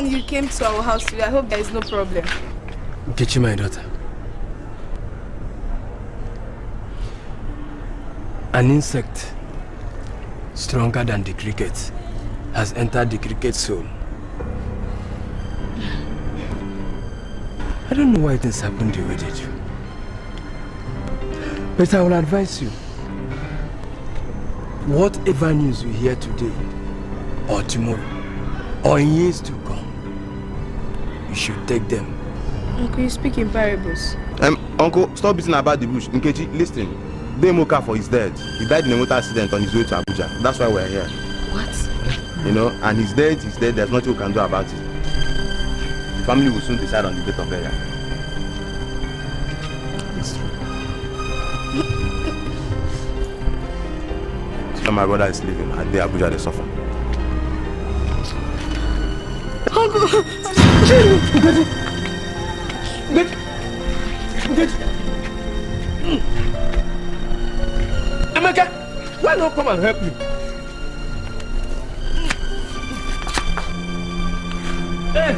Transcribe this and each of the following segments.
one you came to our house with, I hope there is no problem. Nkechi, my daughter. An insect stronger than the cricket has entered the cricket soul. I don't know why things happened the way they do. But I will advise you. Whatever news you hear today, or tomorrow, or in years to you should take them Uncle, you speak in parables. Um, uncle, stop beating about the bush. Nkechi, listen. Demoka for his dead. He died in a motor accident on his way to Abuja. That's why we're here. What? You know, and he's dead, he's dead. There's nothing we can do about it. The family will soon decide on the date of burial. It's true. So my brother is leaving. And they Abuja, they suffer. Emeka, why not come and help me? Hey.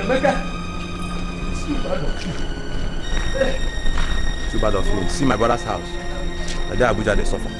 Emeka. Too bad of me. See my brother's house. They Abuja, they suffer.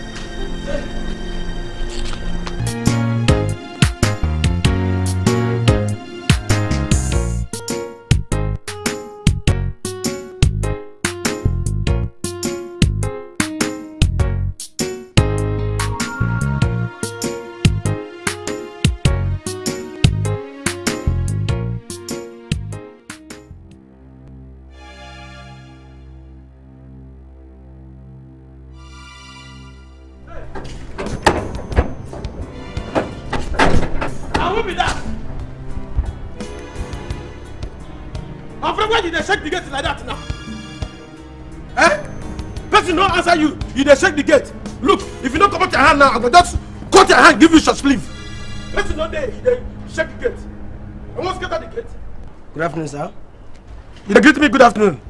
Afternoon.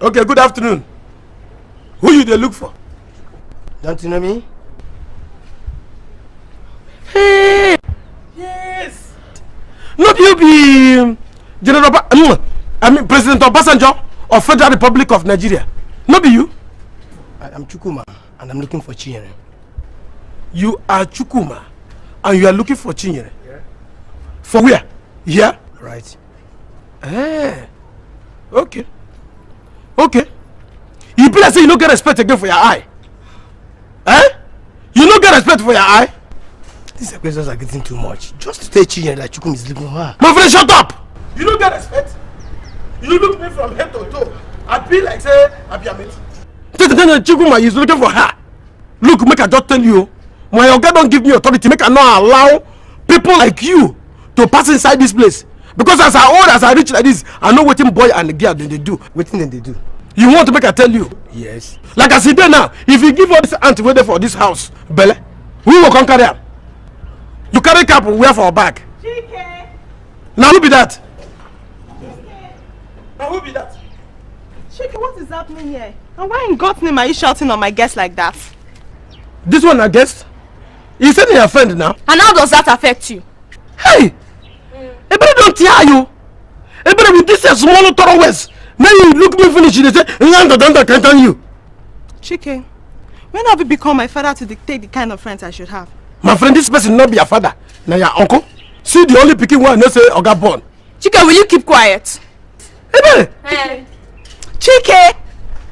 Okay, good afternoon. Who you dey look for? Don't you know me? Hey! Yes! No be you be um, General um, I mean President Obasanjo of Federal Republic of Nigeria. No be you? I am Chukuma, and I'm looking for Chinyere. You are Chukuma and you are looking for Chinyere. Yeah. For where? Here? Right. Eh. Okay. Okay. You be like say you no get respect again for your eye. Eh? You no get respect for your eye? These questions are getting too much. Just to tell Chinyere that Chukum is for her. My friend, shut up! You no get respect? You look me from head to toe. I be like say I be a mate. Tell Chukuma is looking for her. Look, make I just tell you. My oga don give me authority make I not allow people like you to pass inside this place. Because as I old as I reach like this, I know wetin boy and girl dem dey do. Wetin dem dey do? You want to make I tell you? Yes. Like I sit there now, if you give all this ant wey dey for this house belle, we go come carry am. You carry cap wear for back. Chike! Na who be that? Na who be that? Chike, what is happening here? And why in God's name are you shouting on my guest like that? This one na guest? He said your friend now. And how does that affect you? Hey! Ebere don tear you. Ebere with this small thorough words. Now you look me finish, you dey say, Nyanda Danda can't tell you. Chike, when have you become my father to dictate the kind of friends I should have? My friend, this person not be your father. Na your uncle. See the only pikin wey I know say Oga born. Chike, will you keep quiet? Ebere! Hey. Chike!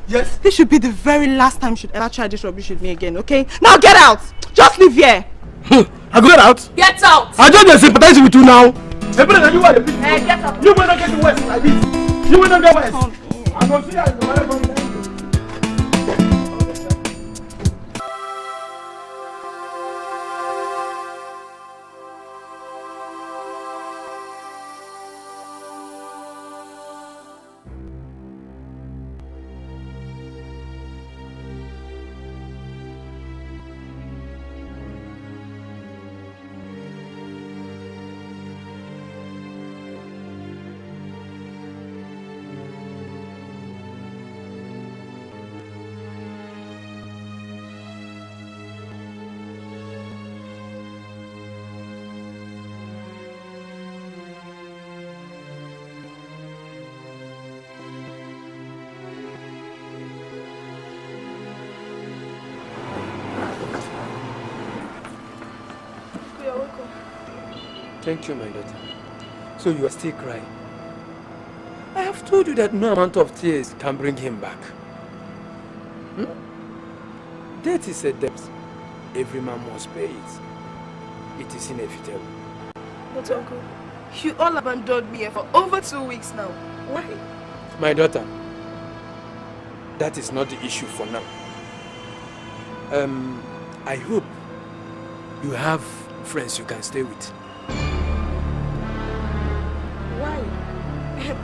Yes? This should be the very last time you should ever try this rubbish with me again, okay? Now get out! Just leave here! Hmm. I go get out. Get out! I just dey sympathize with you now. Ebere, na you are the out! You wey no get the west like this. You wey no get west. I go see you Thank you, my daughter. So you are still crying. I have told you that no amount of tears can bring him back. Hmm? Debt is a debt. Every man must pay it. It is inevitable. But uncle, you all abandoned me here for over two weeks now. Why? My daughter, that is not the issue for now. Um, I hope you have friends you can stay with.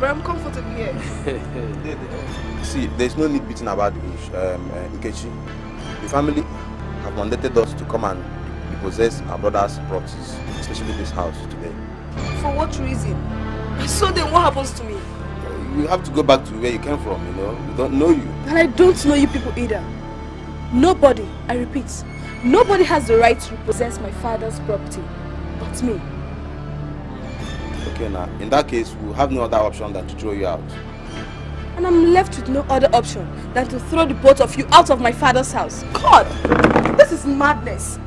But I'm comfortable here. See, there's no need beating about the bush. Um, uh, Nkechi, the family have mandated us to come and repossess our brother's properties, especially this house today. For what reason? So then what happens to me? You have to go back to where you came from, you know. We don't know you. And I don't know you people either. Nobody, I repeat, nobody has the right to repossess my father's property but me. Okay, now, in that case, we'll have no other option than to throw you out. And I'm left with no other option than to throw the both of you out of my father's house. God, this is madness.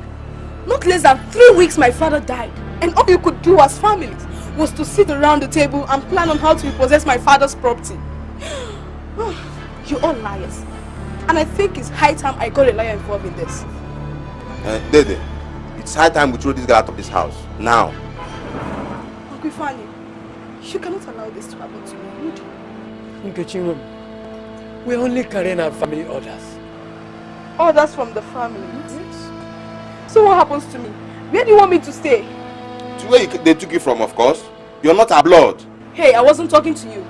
Not less than three weeks my father died. And all you could do as families was to sit around the table and plan on how to repossess my father's property. You're all liars. And I think it's high time I got a liar involved in this. Uh, Dede, it's high time we throw this guy out of this house. Now. Uncle Fanny, you cannot allow this to happen to you? Nkechi, we're only carrying our family orders. Orders from the family? Yes. So what happens to me? Where do you want me to stay? To where you, they took you from, of course. You're not our blood. Hey, I wasn't talking to you.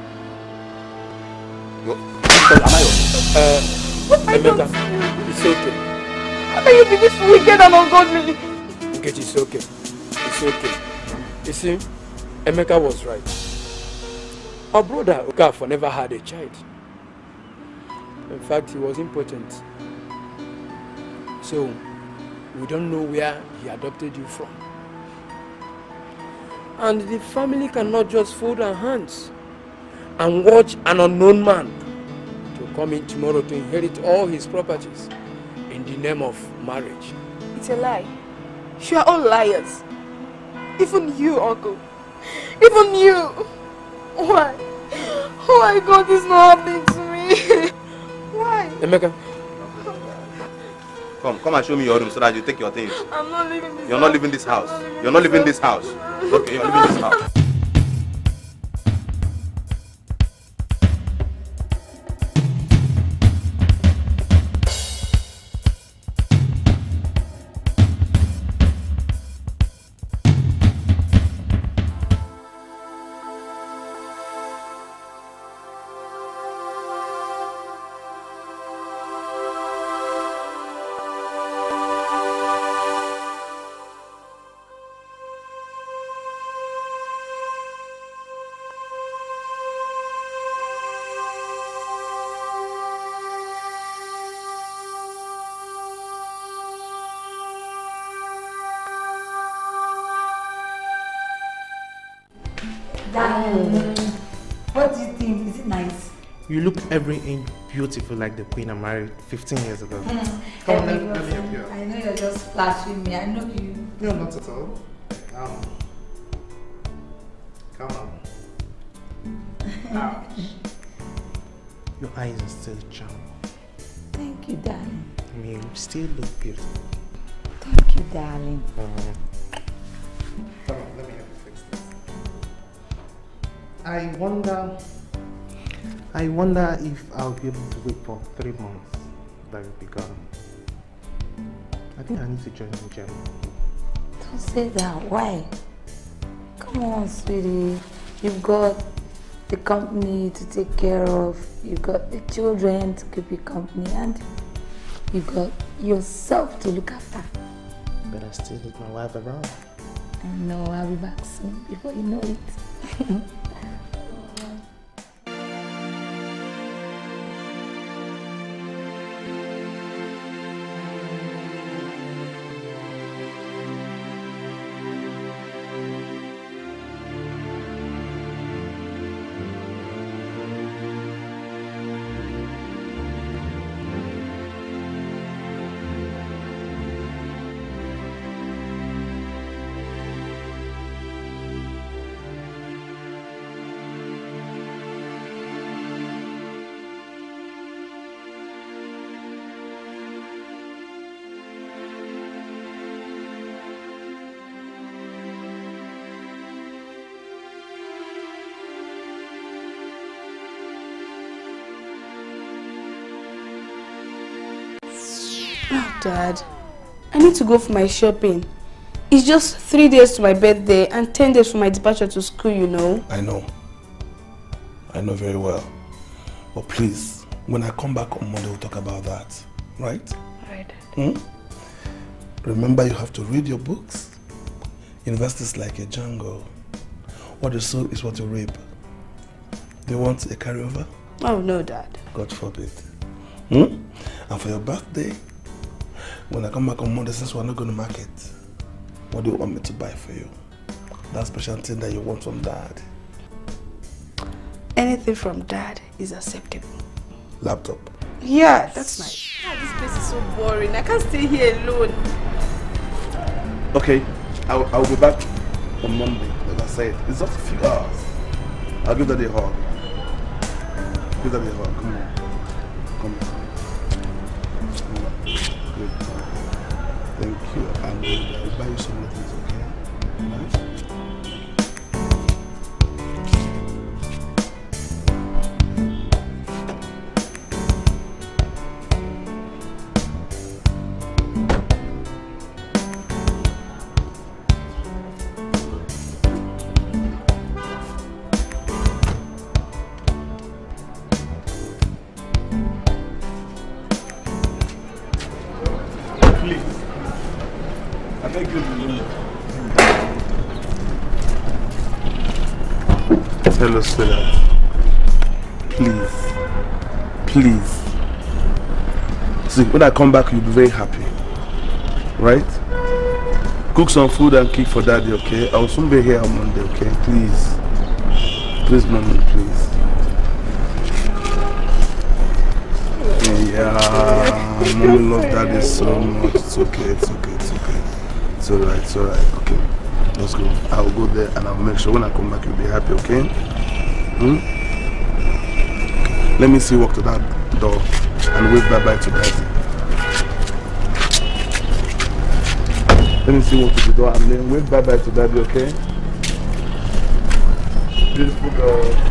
You're, am I your... Uh, what I don't... It's okay. How can you be this wicked and ungodly? Nkechi, it's okay. It's okay. You see, Emeka was right. Our brother Okafor never had a child. In fact, he was impotent. So, we don't know where he adopted you from. And the family cannot just fold our hands and watch an unknown man to come in tomorrow to inherit all his properties in the name of marriage. It's a lie. You are all liars. Even you, uncle. Even you. Why? Why God is not happening to me? Why? Emeka. Come, come and show me your room so that you take your things. I'm not leaving this You're house. not leaving this house. You're not leaving this house. Okay, you're leaving this house. You look every inch beautiful like the queen I married 15 years ago. Mm. Come on, Every let, let me help you out. I know you're just flashing me. I know you. No, not at all. Um, come on. Ouch. Your eyes are still charming. Thank you, darling. I mean, you still look beautiful. Thank you, darling. Um, come on, let me help you fix this. I wonder. I wonder if I'll be able to wait for three months that you'll be gone. I think I need to join the gym. Don't say that. Why? Come on, sweetie. You've got the company to take care of. You've got the children to keep you company. And you've got yourself to look after. But I still need my wife around. I know I'll be back soon before you know it. Dad. I need to go for my shopping. It's just three days to my birthday and ten days for my departure to school, you know. I know. I know very well. But please, when I come back on Monday, we'll talk about that. Right? Right. Hmm? Remember, you have to read your books. University is like a jungle. What you sow is what you reap. Do you want a carryover? Oh, no, Dad. God forbid. Hmm? And for your birthday, when I come back on Monday, since we're not going to market, what do you want me to buy for you? That special thing that you want from dad. Anything from Dad is acceptable. Laptop. Yeah, that's nice. God, this place is so boring. I can't stay here alone. Okay, I'll, I'll be back on Monday, like I said. It's just a few hours. I'll give that a hug. Give that a hug. Come on. Come on. I'll buy you some things, okay? Right? Hello, sweetheart. Please. Please. See, when I come back, you'll be very happy. Right? Cook some food and cake for daddy, okay? I'll soon be here on Monday, okay? Please. Please, mommy, please. Yeah, mommy love daddy so much. It's okay, it's okay, it's okay. It's alright, it's alright. Okay, let's go. I'll go there and I'll make sure when I come back you'll be happy, okay? Hmm? Let me see you walk to that door and wave bye bye to daddy. Let me see you walk to the door and then wave bye bye to daddy, okay? Beautiful girl.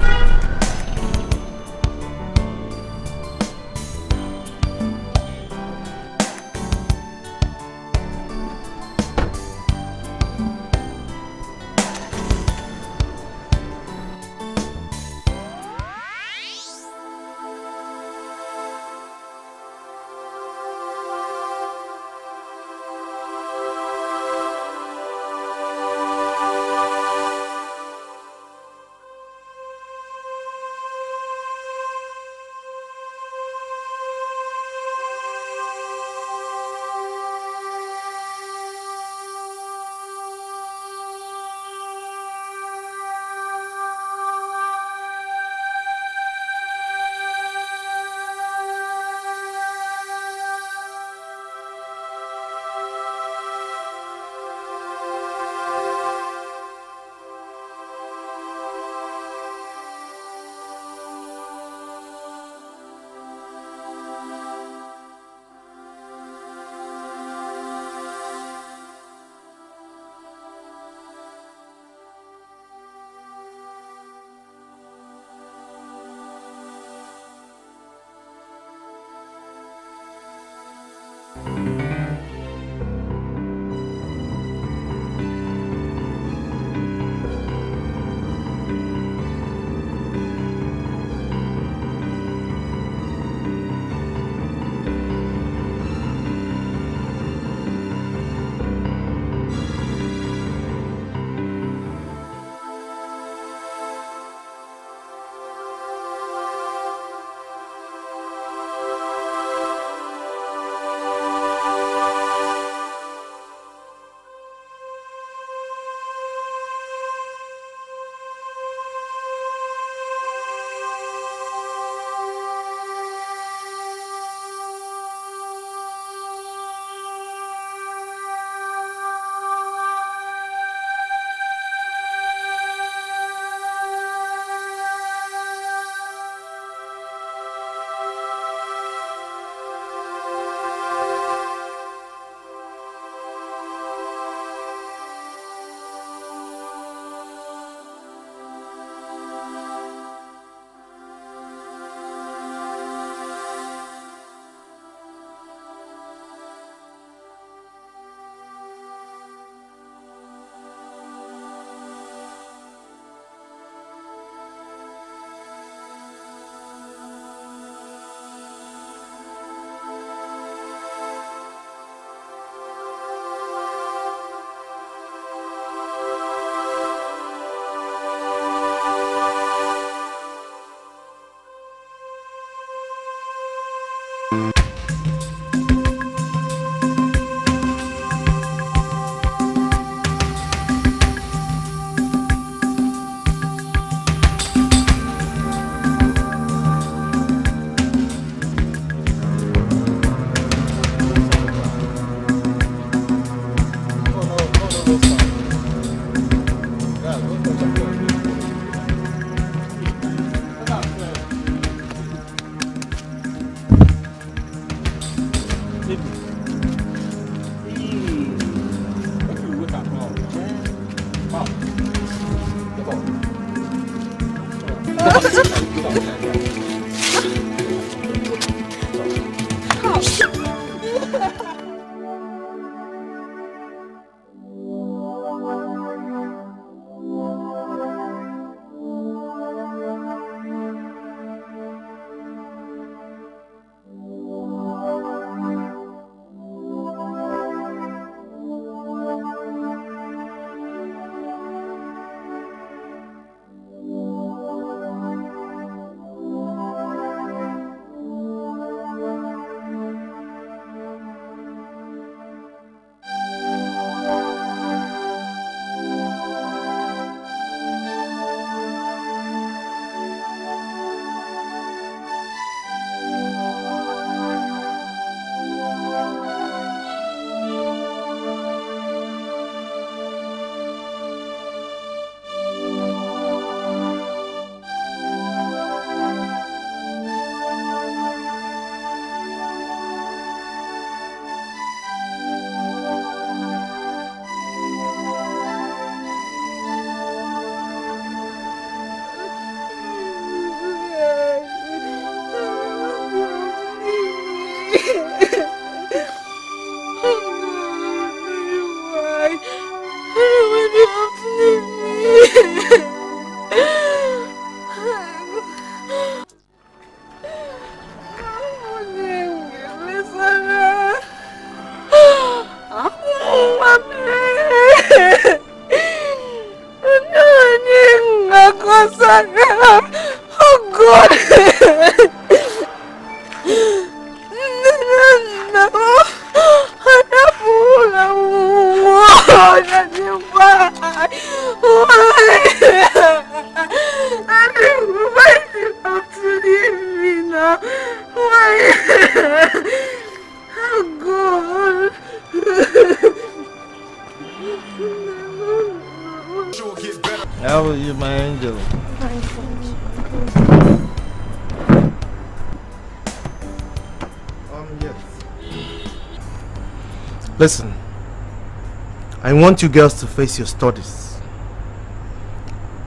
Want you girls to face your studies.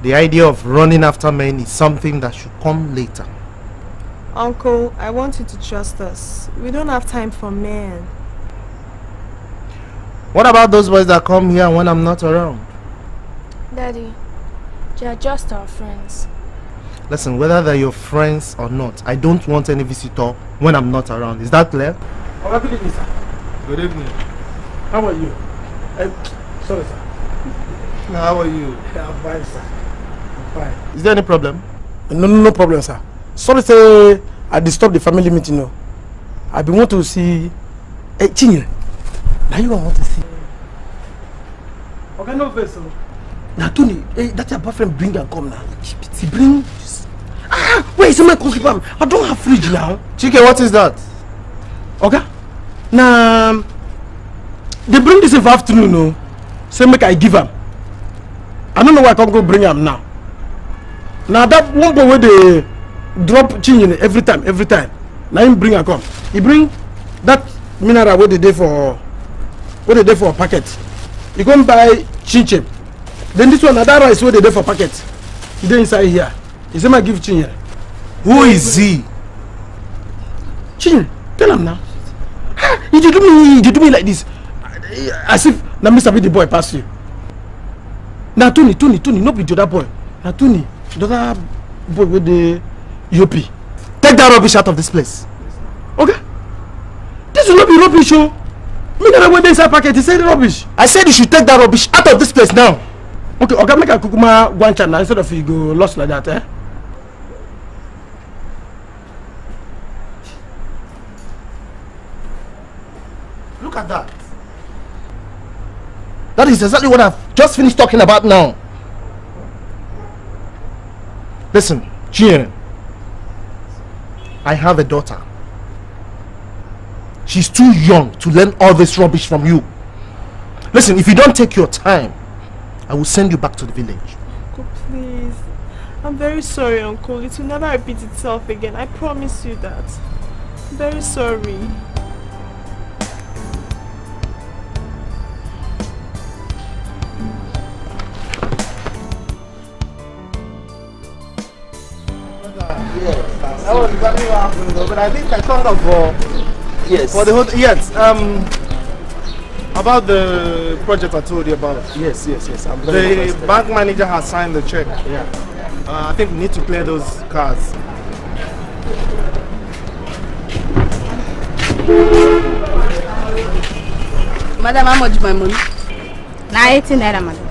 The idea of running after men is something that should come later. Uncle, I want you to trust us. We don't have time for men. What about those boys that come here when I'm not around? Daddy, they are just our friends. Listen, whether they're your friends or not, I don't want any visitor when I'm not around. Is that clear? Oh, good evening, sir. Good evening. How are you? Um, sorry, sir. How are you? I'm fine, sir. I'm fine. Is there any problem? No, no, no problem, sir. Sorry, say I disturbed the family meeting. No, I been want to see. Hey, Chinye, now you want to see. Okay, no vessel. Now, Tony, hey, that your boyfriend bring and come now. He bring. Ah, where is my cookie palm? I don't have fridge now. Chike, what is that? Okay. Now, they bring this in for afternoon, no. Say make I give am. I don't know why I can't go bring am now. Now that one boy where they drop chin every time, every time. Now him bring am come. He bring that mineral where they dey for where they dey for packet. He come buy chin chin. Then this one, na that rice where they dey for packet. He dey inside here. He say my give chin Who is he? Chin, tell am now. Ah, you dey do me, you dey do me like this. As if na me sabi the boy pass you. Na Tony, Tony, Tony, no be the other boy. Na Tony, the other boy wey dey UP. Take that rubbish out of this place. Okay? This will not be rubbish o. Mineral wey dey inside packet, he say rubbish. I said you should take that rubbish out of this place now. Okay, oga make I kukuma go and chat na instead of you go lost like that, eh? Look at that. That is exactly what I've just finished talking about now. Listen, Chien. I have a daughter. She's too young to learn all this rubbish from you. Listen, if you don't take your time, I will send you back to the village. Uncle, please. I'm very sorry, Uncle. It will never repeat itself again. I promise you that. I'm very sorry. Yes, that was exactly what happened though, but I think I turned up for Yes. for the whole yes. Um about the project I told you about. Yes, yes, yes. I'm The interested. bank manager has signed the check. Yeah. Uh, I think we need to clear those cars. Madam, how much my money? Na 18 naira, madam.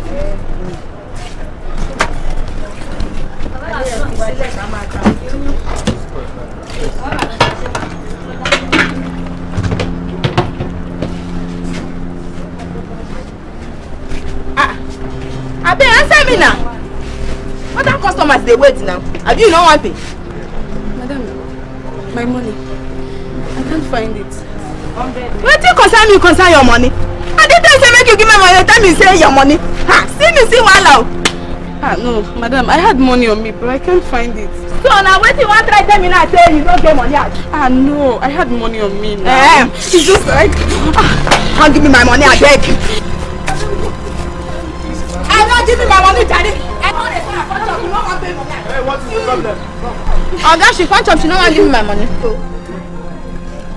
Abeg, answer me now. Other customers dey wait now. Abi you no wan pay? Madam, my money. I can't find it. Wetin concern me concern your money? I dey tell you say make you give me money, tell me say your money. Ha, see me see wahala o. Ah, no, madam, I had money on me, but I can't find it. So na wetin you wan try tell me now say you no get money out? Ah, no, I had money on me now. Eh, It's just like, ah, come give me my money abeg. I no give me my money jare. I no dey find for chop, you no wan pay me. Hey, what is the problem? Oga, she come chop, she no wan give me my money.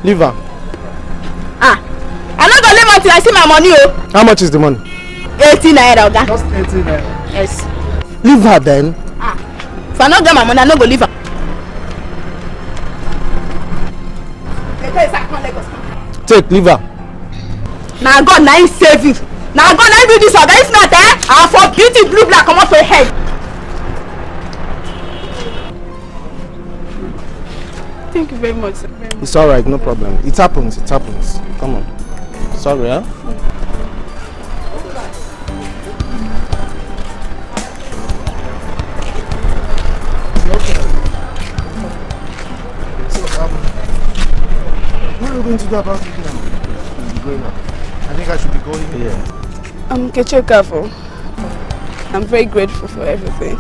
Leave her. Ah, I no go leave until I see my money o. How much is the money? Eighty naira, oga. Just 18 naira. Yes. Leave her then. Ah, if I no get my money, I no go leave am. Take, leave her. na god na him save you na god na him do this oga if not eh i for beat you blue black comot for your head. thank you very much. sir. Very much. It's alright, no problem. It happens, it happens. Come on. Sorry, huh? So, going to do about it now? I think I should be going. Yeah. I'm Keche Kafo. I'm very grateful for everything.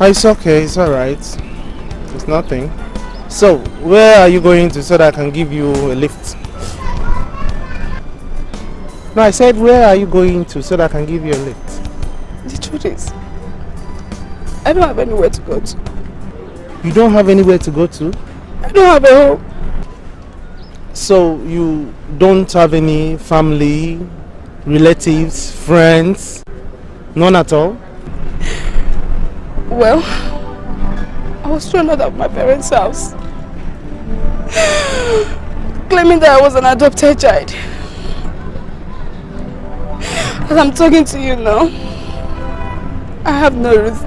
Oh, it's okay, it's alright. It's nothing. So, where are you going to so that I can give you a lift? No, I said, where are you going to so that I can give you a lift? The truth is, I don't have anywhere to go to. You don't have anywhere to go to? I don't have a home. So, you don't have any family, relatives, friends? None at all? Well, I was thrown out of my parents' house, claiming that I was an adopted child. As I'm talking to you now, I have no roots.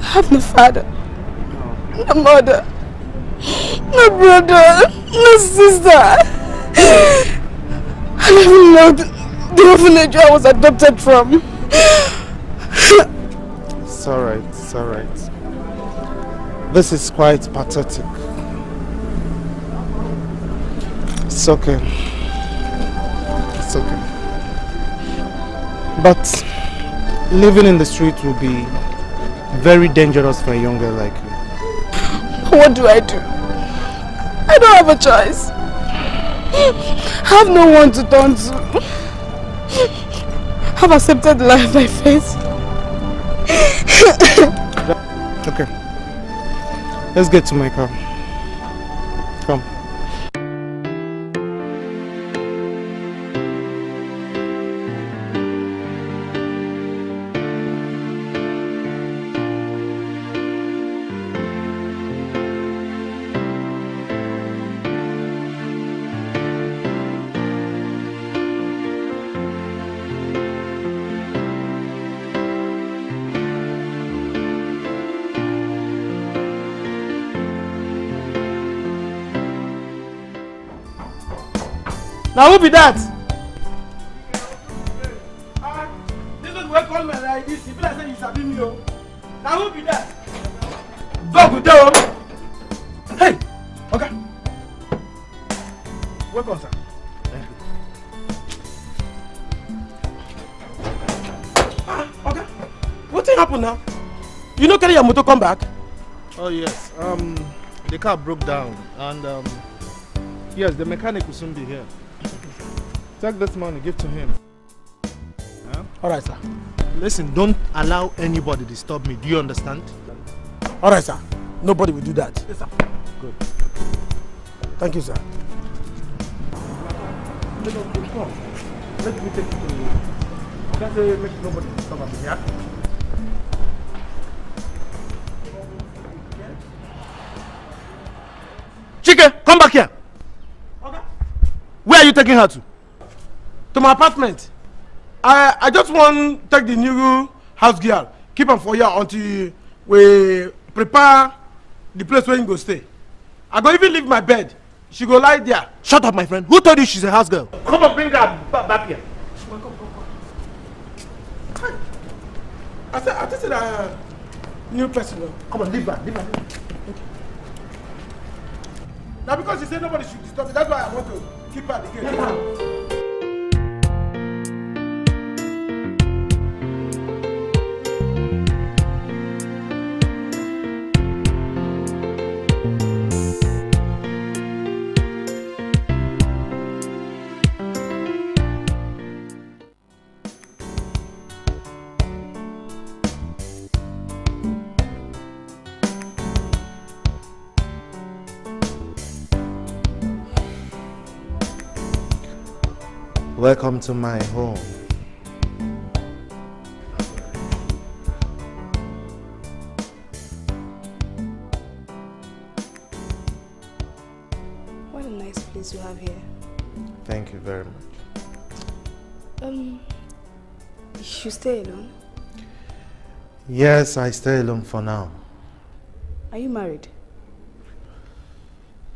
I have no father, no mother, no brother, no sister. I know the, the orphanage I was adopted from. It's alright, it's alright. This is quite pathetic. It's okay. It's okay. But living in the street will be very dangerous for a young girl like you. What do I do? I don't have a choice. I have no one to turn to. I've accepted life I face. Okay. Let's get to my car. Now who be that? This is where call me like feel like say you sabi me o. Now who be that? Dog go tell am. Hey, Oga. Welcome, sir. Ah, Oga, wetin happen now? You no carry your motor come back? Oh yes. Um, the car broke down, and um, yes, the mechanic will soon be here. Take this money, give to him. Huh? All right, sir. Listen, don't allow anybody to disturb me. Do you understand? All right, sir. Nobody will do that. Yes, sir. Good. Thank you, sir. No, no, come on. Let me take you to... Can't say make nobody disturb me, yeah? Chike, come back here. Where are you taking her to? To my apartment. I I just want take the new house girl. Keep am for here until we prepare the place where you go stay. I go even leave my bed. She go lie there. Shut up, my friend. Who told you she's a house girl? Come on, bring her ba- back here. I said, I just said uh, new person. Come on, leave her, leave her. Leave her. Okay. Now because she said nobody should disturb me, that's why I want to keep her at the Welcome to my home. What a nice place you have here. Thank you very much. Um, you stay alone? Yes, I stay alone for now. Are you married?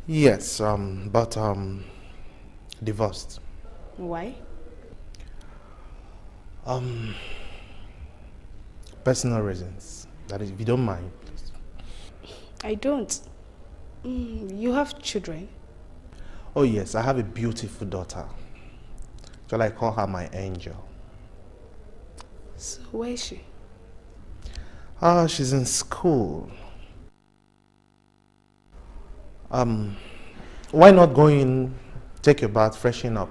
Yes, um, but um, divorced. Why? Um, personal reasons. That is, if you don't mind, please. I don't. Mm, you have children. Oh yes, I have a beautiful daughter. So I call her my angel. So where is she? Ah, she's in school. Um, why not go in, take a bath, freshen up?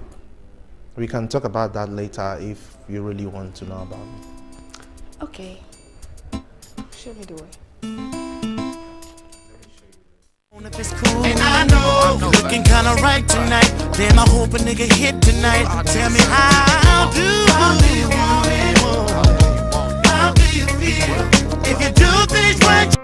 We can talk about that later if you really want to know about me. Okay. Show me the way. If it's cool, and I know you looking kinda right tonight. Then I hope a nigga hit tonight. Tell me how do you want it? How do you feel if you do things right?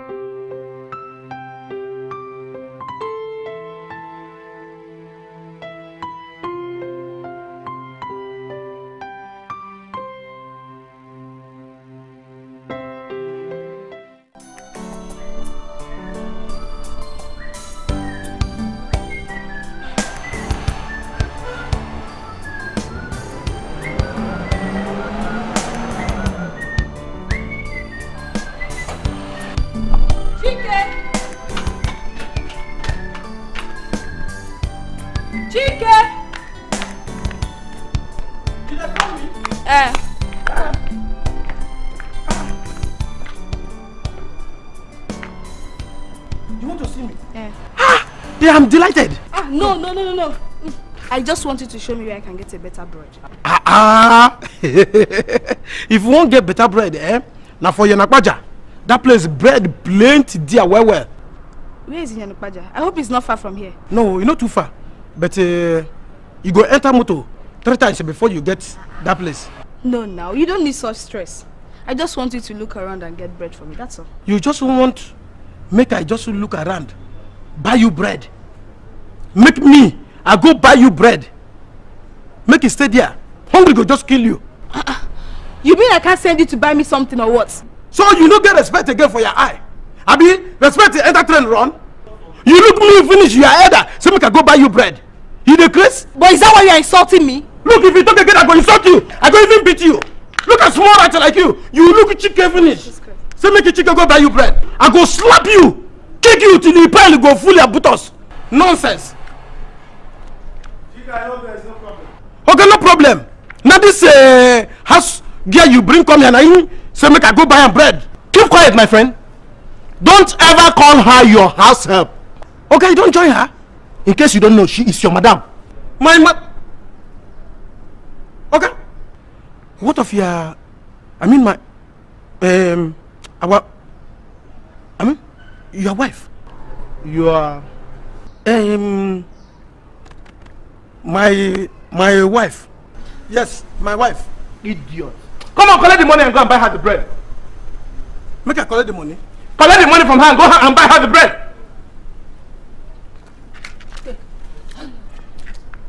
I'm delighted. Ah, no, no, no, no, no. Mm. I just want you to show me where I can get a better bread. Ah, ah. if you wan get better bread, eh? Na for Yanakpaja. That place bread plenty there well well. Where is Yanukpaja? I hope it's not far from here. No, you not too far. But uh, you go enter motor three times before you get that place. No, now. You don't need such stress. I just want you to look around and get bread for me. That's all. You just want make I just look around, buy you bread. Make me, I go buy you bread. Make it stay there. Hungry go just kill you. You mean I can't send you to buy me something or what? So you no get respect again for your eye. Abi, respect enter train run. You look me finish, you are elder. So make I go buy you bread. You dey craze? But is that why you are insulting me? Look, if you talk again, I go insult you. I go even beat you. Look at small rat like you. You look chicken finish. So make a chicken go buy you bread. I go slap you, kick you till the pile go full your buttocks. Nonsense. Okay, no problem. Now this uh, house girl you bring come here now you say make I go buy am bread. Keep quiet, my friend. Don't ever call her your house help. Okay, don't join her. In case you don't know, she is your madam. My ma... Okay. What of your... I mean my... Um... Our... I mean... Your wife? You are... Um, my my wife. Yes, my wife. Idiot. Come on, collect the money and go and buy her the bread. Make her collect the money. Collect the money from her and go and buy her the bread.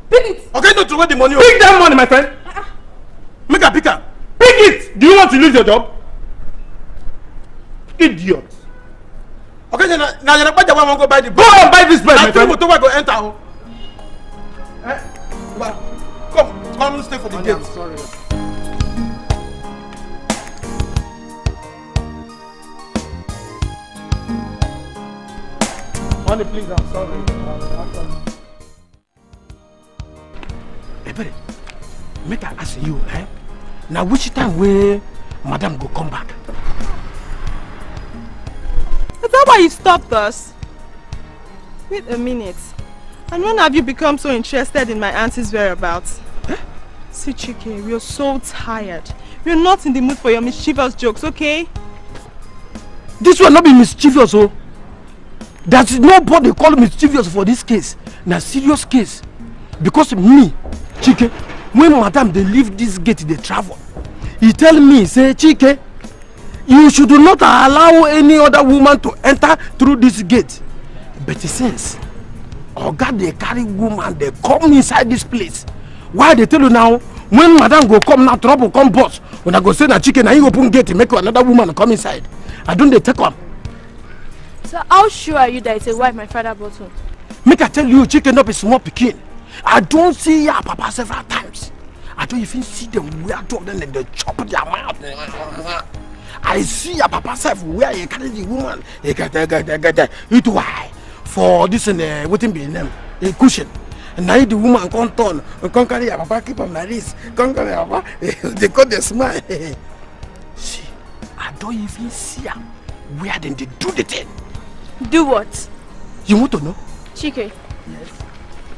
Pick it. Okay, no throw the money. Pick that money, my friend. Make her pick her. Pick it. Do you want to lose your job? Idiot. Okay, then now you're not one go buy the Go and buy this bread, my Now friend. three motor go enter. oh. Eh? Well, Come, come stay for the gate. sorry. Honey, please, I'm sorry. Ebere, make her ask you, eh? Now which time wey madam go come back? Is that why you stopped us? Wait a minute. And when have you become so interested in my auntie's whereabouts? See, Chike, we're so tired. We're not in the mood for your mischievous jokes, okay? This will not be mischievous, oh. There's nobody call mischievous for this case. Na serious case. Because me, Chike, when madam dey leave this gate dey travel, he tell me say Chike, you should not allow any other woman to enter through this gate. But since oga dey carry woman dey come inside this place, why dey tell you now when madam go come now trouble come burst una go say na Chike na him open gate make another woman come inside. I don dey take am. So how sure are you that it's a wife my father brought home? make i tell you chicken no be small pikin i don see ya papa several times i don even see them where two of them dey chop their mouth i see ya papa sef where he carry the woman he gete gete gete eat why for this uh, wetin be name a cushion na him the woman come turn come carry ya papa keep am like this come carry ya papa dey come dey smile see i don even see am where dem dey do the thing Do what? you want to know. Chike. Yes.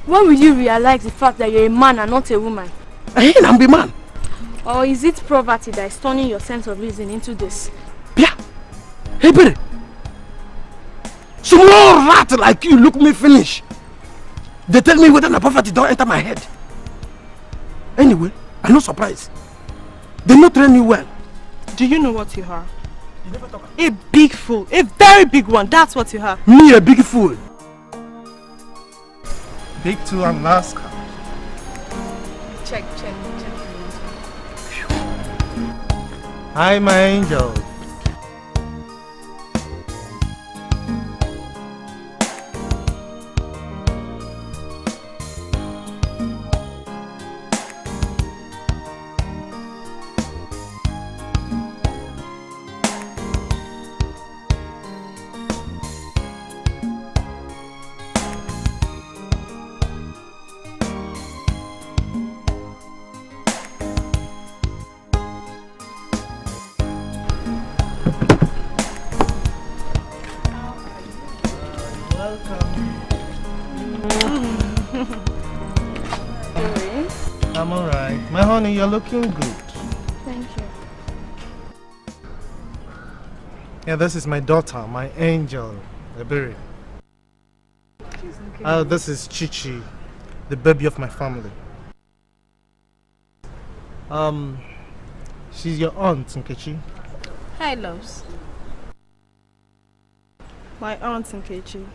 When will you realize the fact that you're a man and not a woman? Hey, I'm the man. Or is it poverty that is turning your sense of reason into this? Hey, Barry. Small rat like you look me finish. They tell me whether na poverty don't enter my head. Anyway, I'm not surprised. They not train you well. Do you know what you are? A big fool. A very big one. That's what you are. Me a big fool. Big two and last car. Check, check, check. Hi, my angel. You're looking good. Thank you. Yeah, this is my daughter, my angel, Ebere. Uh, this is Chichi, the baby of my family. Um, she's your aunt, Nkechi. Hi, loves. My aunt Nkechi.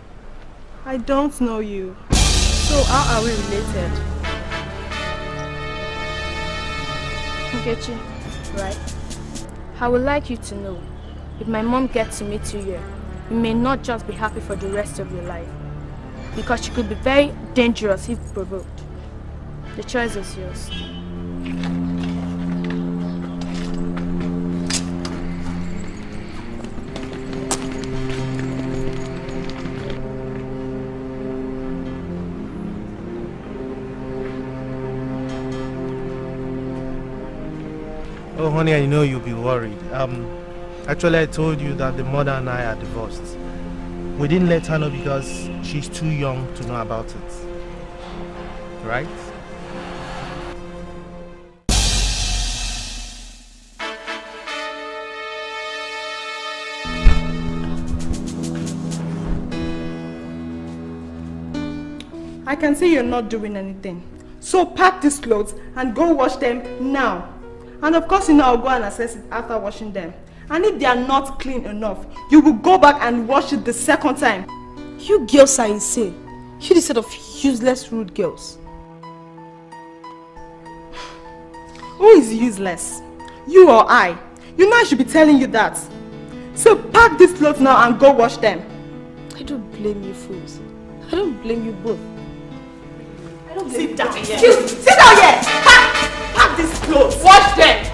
I don't know you. So how are we related? Nkechi, right? I would like you to know, if my mom gets to meet you here, you may not just be happy for the rest of your life. Because she could be very dangerous if provoked. The choice is yours. honey, I know you'll be worried. Um, actually, I told you that the mother and I are divorced. We didn't let her know because she's too young to know about it. Right? I can see you're not doing anything. So pack these clothes and go wash them now. And of course, you know, I'll go and assess it after washing them. And if they are not clean enough, you will go back and wash it the second time. You girls are insane. You the set of useless, rude girls. Who is useless? You or I? You know I should be telling you that. So pack these clothes now and go wash them. I don't blame you fools. I don't blame you both. I don't blame Sit down you. here. Sit down here. Pack, pack these clothes. Wash them.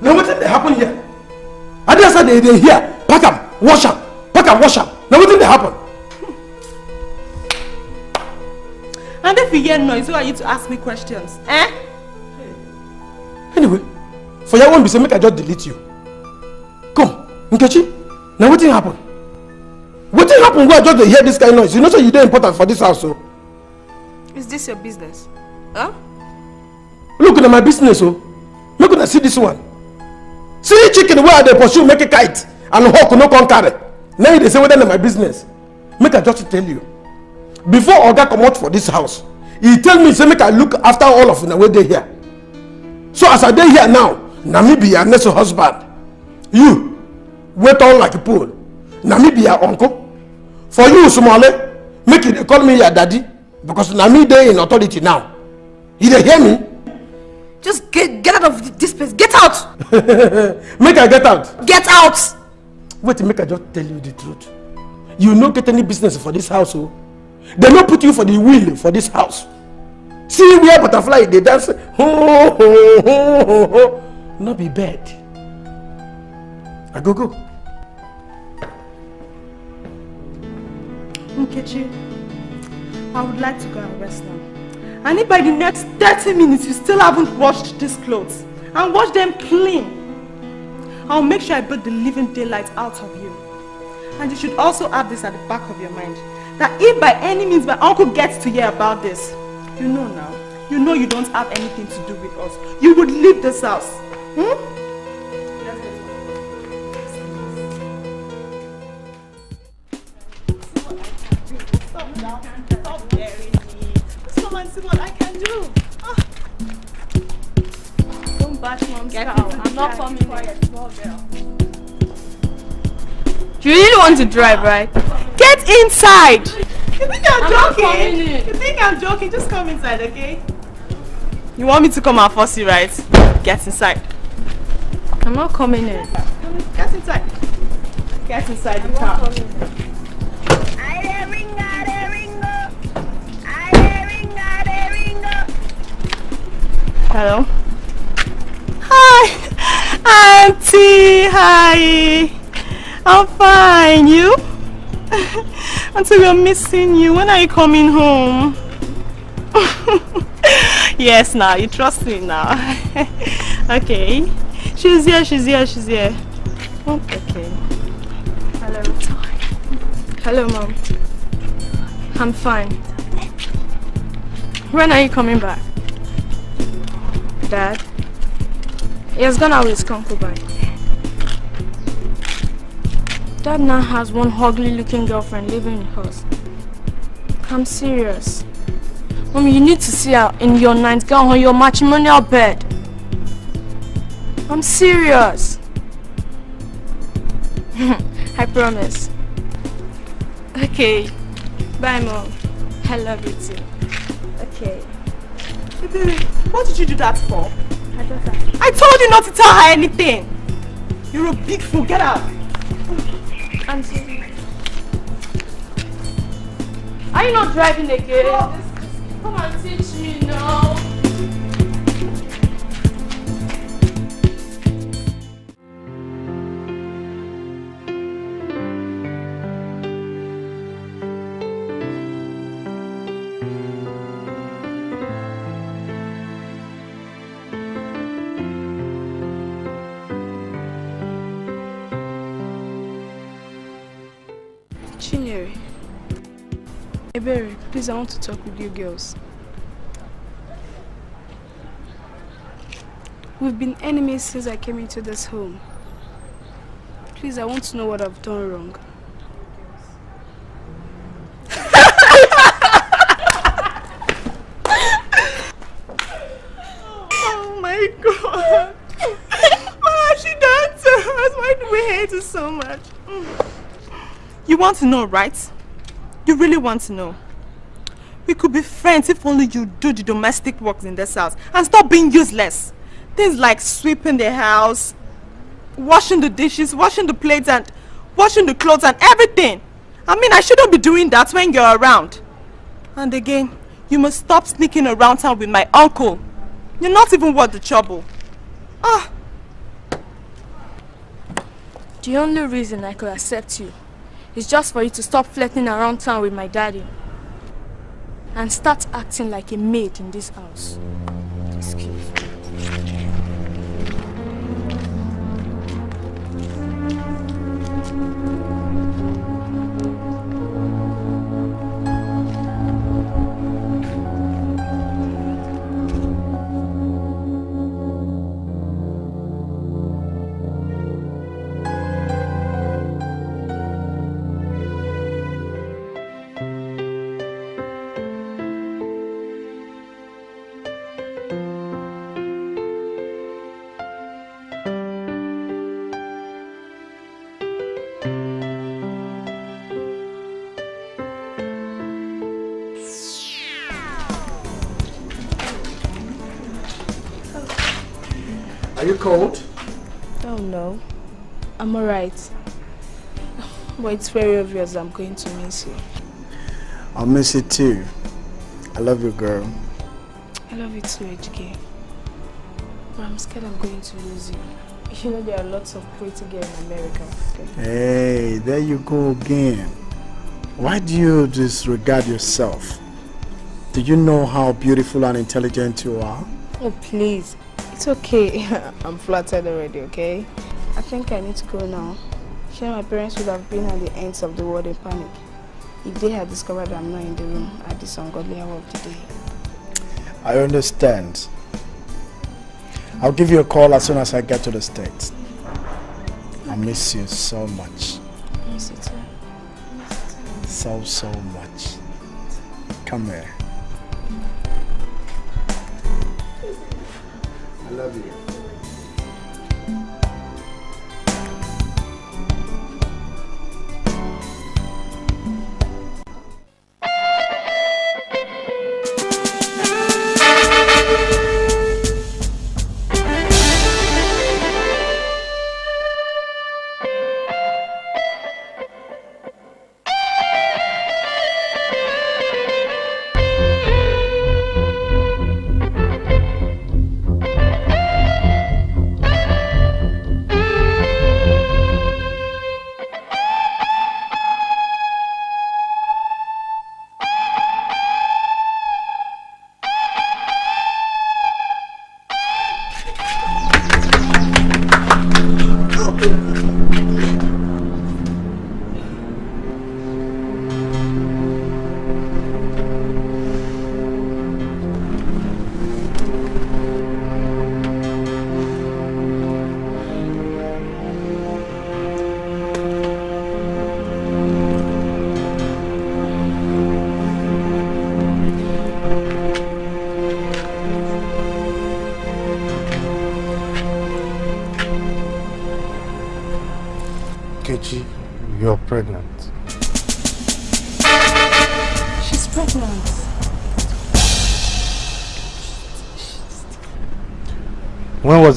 Now wetin dey happen here? I just said they dey here. Pack am, wash am, pack am, wash am. Now wetin dey happen? And if you hear noise, who are you to ask me questions? Eh? Anyway, for your own say make I just delete you. Come, Nkechi, na wetin happen? Wetin happen wey I just hear this kind noise? You know say you dey important for this house o. Is this your business? Huh? Look na my business o. Make una see this one. See chicken I dey pursue make e kite and hawk no come carry. Now dey say whether na my business. Make I just tell you. Before Oga comot for this house, he tell me say make I look after all of una wey dey here. So as I dey here now, na me be your next husband. You wey turn like pool, na me be your uncle. For you Sumole, make you call me your daddy because na me dey in authority now. You dey hear me? Just get get out of this place. Get out! make I get out. Get out! Wait, make I just tell you the truth. You no get any business for this house o. Dem no put you for the wheel for this house. See where butterfly dey dance ho ho ho ho ho. No be bed. I go go. Nkechi, I would like to go and rest now. And if by the next 30 minutes you still haven't washed these clothes and wash them clean, I'll make sure I beat the living daylight out of you. And you should also have this at the back of your mind. That if by any means my uncle gets to hear about this, you know now, you know you don't have anything to do with us. You would leave this house. Hmm? And see what I can do. Ah. Don't bash mom's Get cow. I'm not coming Quiet, small girl. You really want to drive, right? Get inside! You think I'm, I'm joking? in. You think I'm joking? Just come inside, okay? You want me to come and force you, right? Get inside. I'm not coming in. Get inside. Get inside the car. Hello? Hi! Auntie! Hi! I'm fine. You? Auntie, we're missing you. When are you coming home? yes, now. You trust me now. okay. She's here, she's here, she's here. Oh, okay. Hello. Hello, mom. I'm fine. When are you coming back? Dad? He has gone out with his concubine. Dad now has one ugly looking girlfriend living in house. I'm serious. Mommy, you need to see her in your nightgown on your matrimonial bed. I'm serious. I promise. Okay. Bye, mom. I love you too. Okay. Baby, what did you do that for? I just I told you not to tell her anything. You're a big fool. Get out. Auntie. Are you not driving again? Come and teach me now. Please, I want to talk with you girls. We've been enemies since I came into this home. Please, I want to know what I've done wrong. oh my god. Ah, why she done to us? Why do we hate her so much? Mm. You want to know, right? You really want to know? We could be friends if only you do the domestic work in this house and stop being useless. Things like sweeping the house, washing the dishes, washing the plates and washing the clothes and everything. I mean, I shouldn't be doing that when you're around. And again, you must stop sneaking around town with my uncle. You're not even worth the trouble. Ah. The only reason I could accept you is just for you to stop flirting around town with my daddy and start acting like a maid in this house. Excuse me. Cold? Oh no, I'm alright. But it's very obvious I'm going to miss you. I'll miss you too. I love you, girl. I love you too, HK. But I'm scared I'm going to lose you. You know there are lots of pretty girls in America. Okay? Hey, there you go again. Why do you disregard yourself? Do you know how beautiful and intelligent you are? Oh please, it's okay. I'm flattered already, okay? I think I need to go now. Sure, my parents would have been at the ends of the world in panic if they had discovered I'm not in the room at this ungodly hour of the day. I understand. I'll give you a call as soon as I get to the States. I miss you so much. Miss you too. So, so much. Come here. Love you.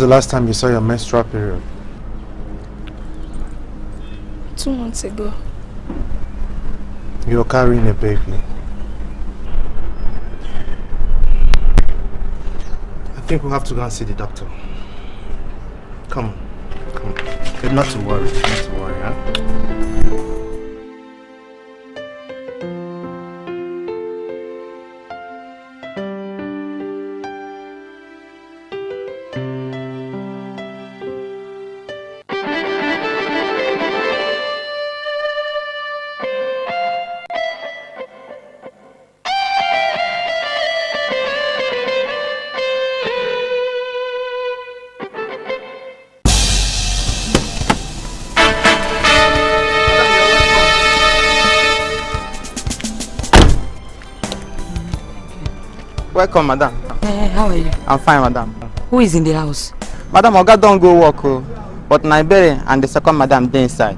The last time you saw your menstrual period? Two months ago. You're carrying a baby. I think we'll have to go and see the doctor. Come on, come on. But not to worry, not to worry, huh? Welcome, madam. Eh, how are you? I'm fine, madam. Who is in the house? Madam, Oga don't go work. Oh. But Naibere and the second madam dey inside.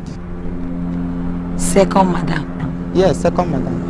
Second madam? Yes, second madam.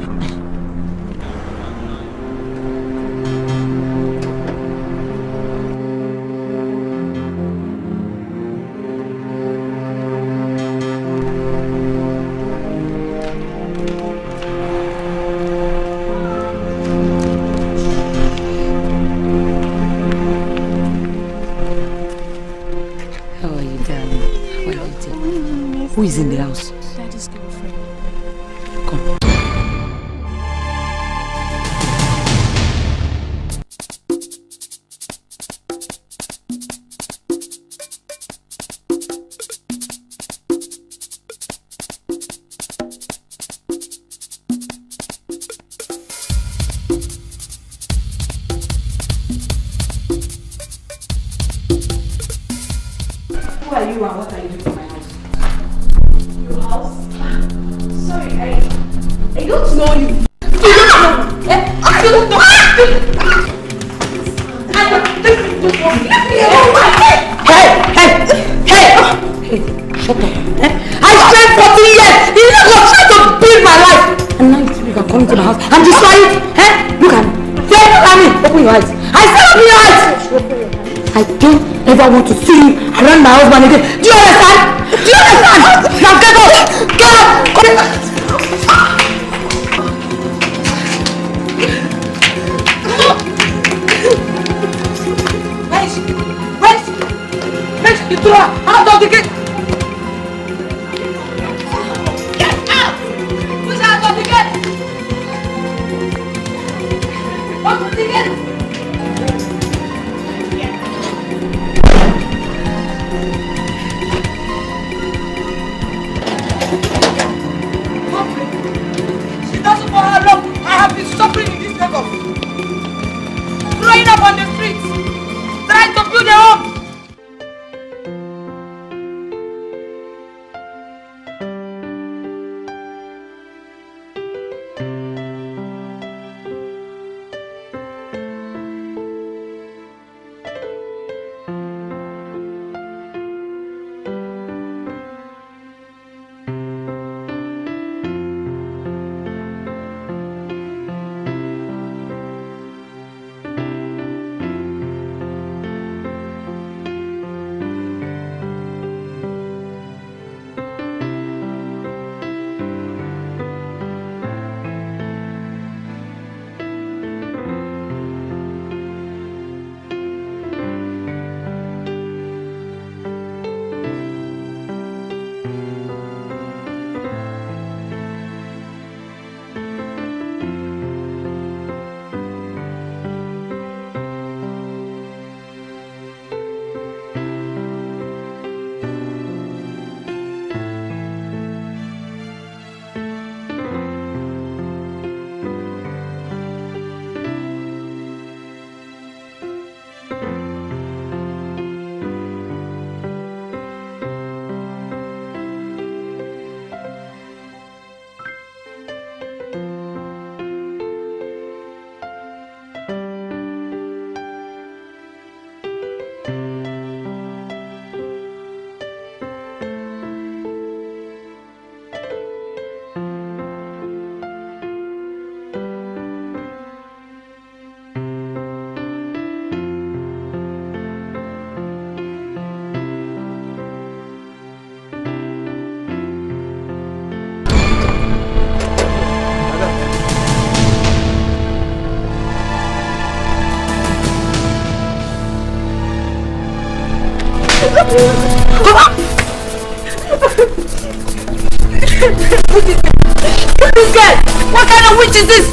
This guy! What kind of witch is this?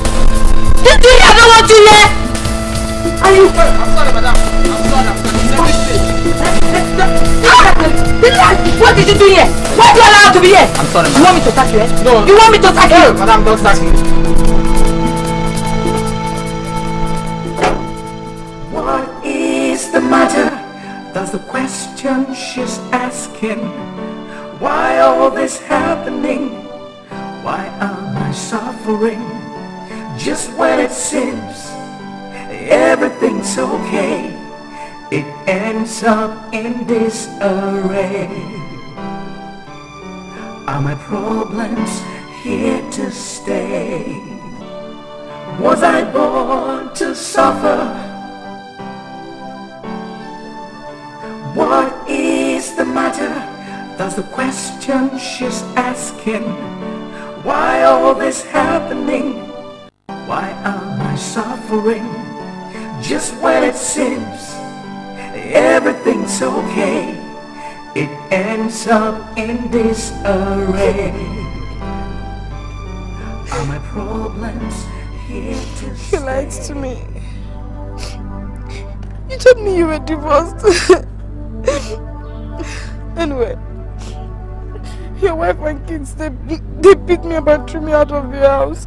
This thing I don't want you here! Are you... I'm sorry, madam. I'm sorry. What did you do here? Why do you allow to be here? I'm sorry, madam. You want me to attack you, eh? No. You want me to attack you? Madam, don't attack me. What is the matter? That's the question she's asking. Why all this happening? Why am I suffering? Just when it seems everything's okay. it ends up in disarray. Are my problems here to stay? Was I born to suffer? That's the question she's asking. Why all this happening? Why am I suffering? Just when it seems everything's okay, it ends up in disarray. Are my problems here to He lied to me. You told me you were divorced. anyway, your wife and kids, they, they beat me up and threw me out of the house.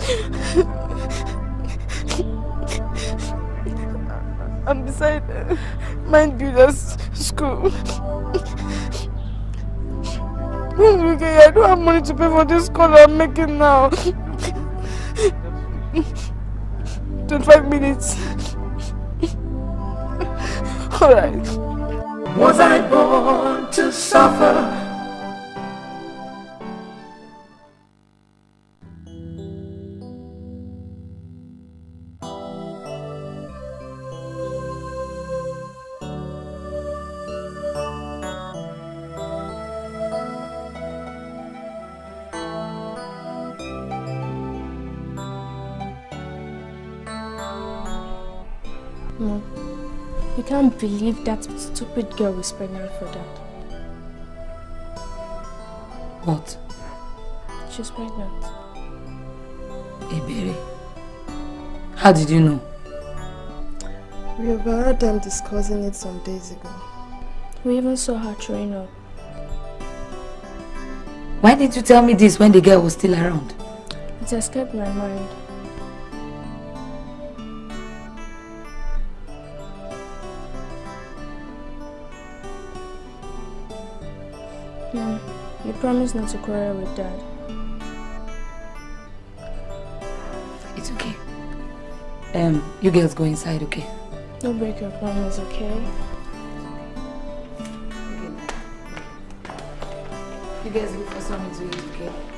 I'm beside uh, Mind Builders School. I don't have money to pay for this call I'm making now. 25 minutes. Alright. Was I born to suffer? Believe that stupid girl was pregnant for that. What? She's pregnant. Ebere. How did you know? We overheard them discussing it some days ago. We even saw her throwing up. Why didn't you tell me this when the girl was still around? It escaped my mind. You promised not to quarrel with Dad. It's okay. Um, you girls go inside, okay? Don't break your promise, okay? You guys look for something to eat, okay?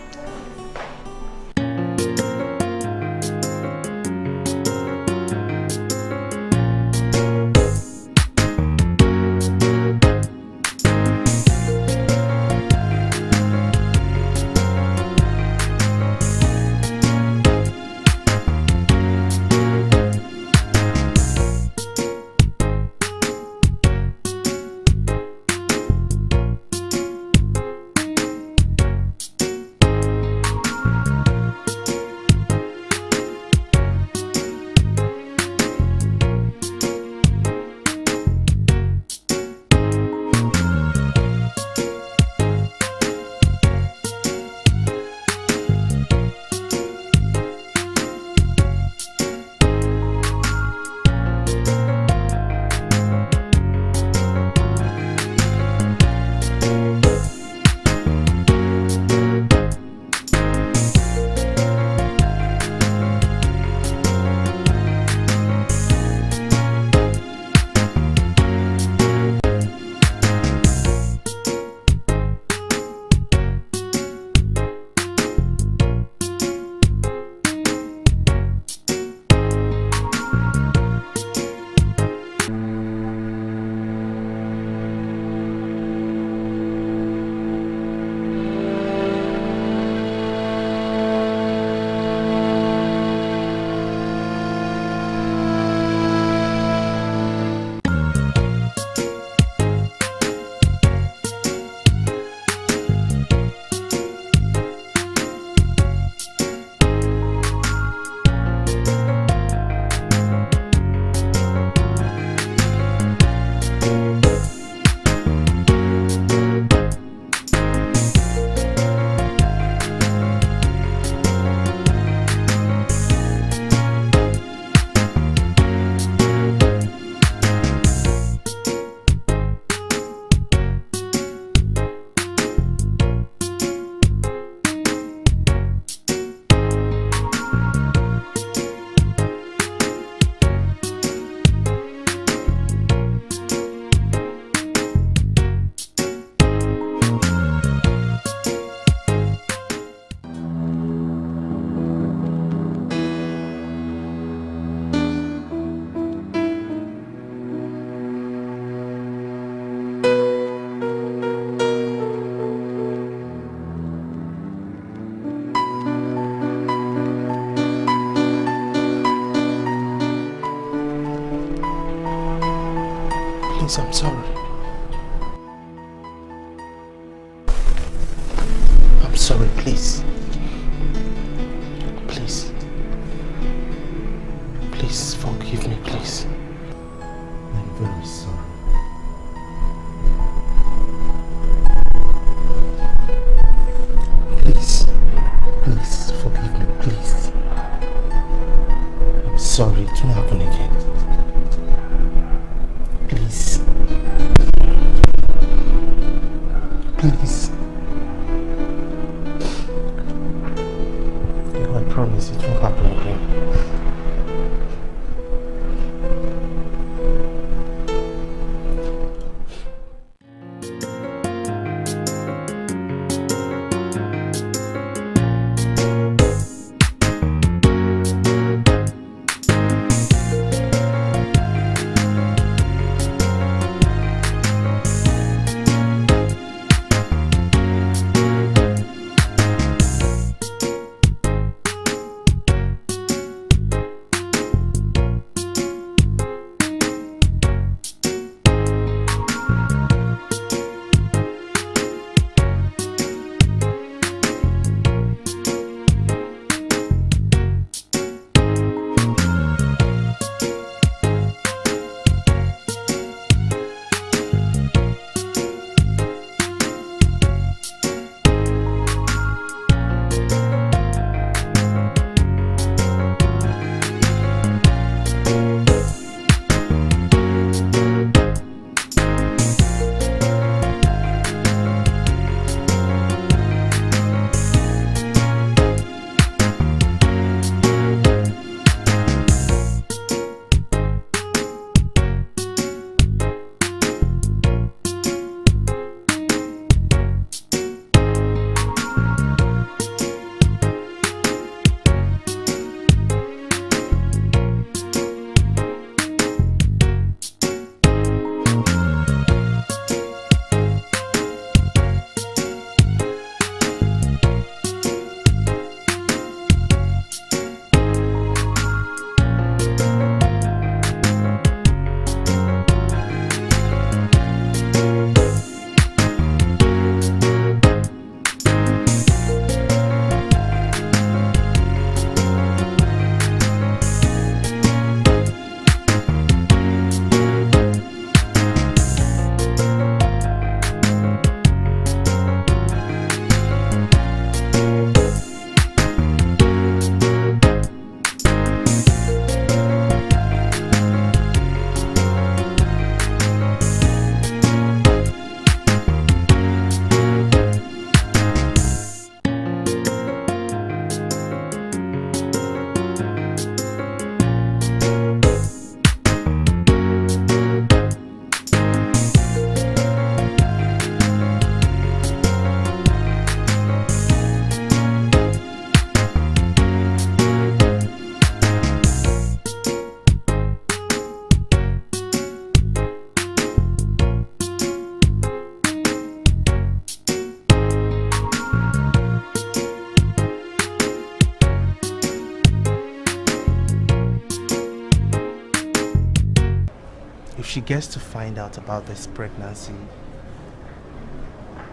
Gets to find out about this pregnancy,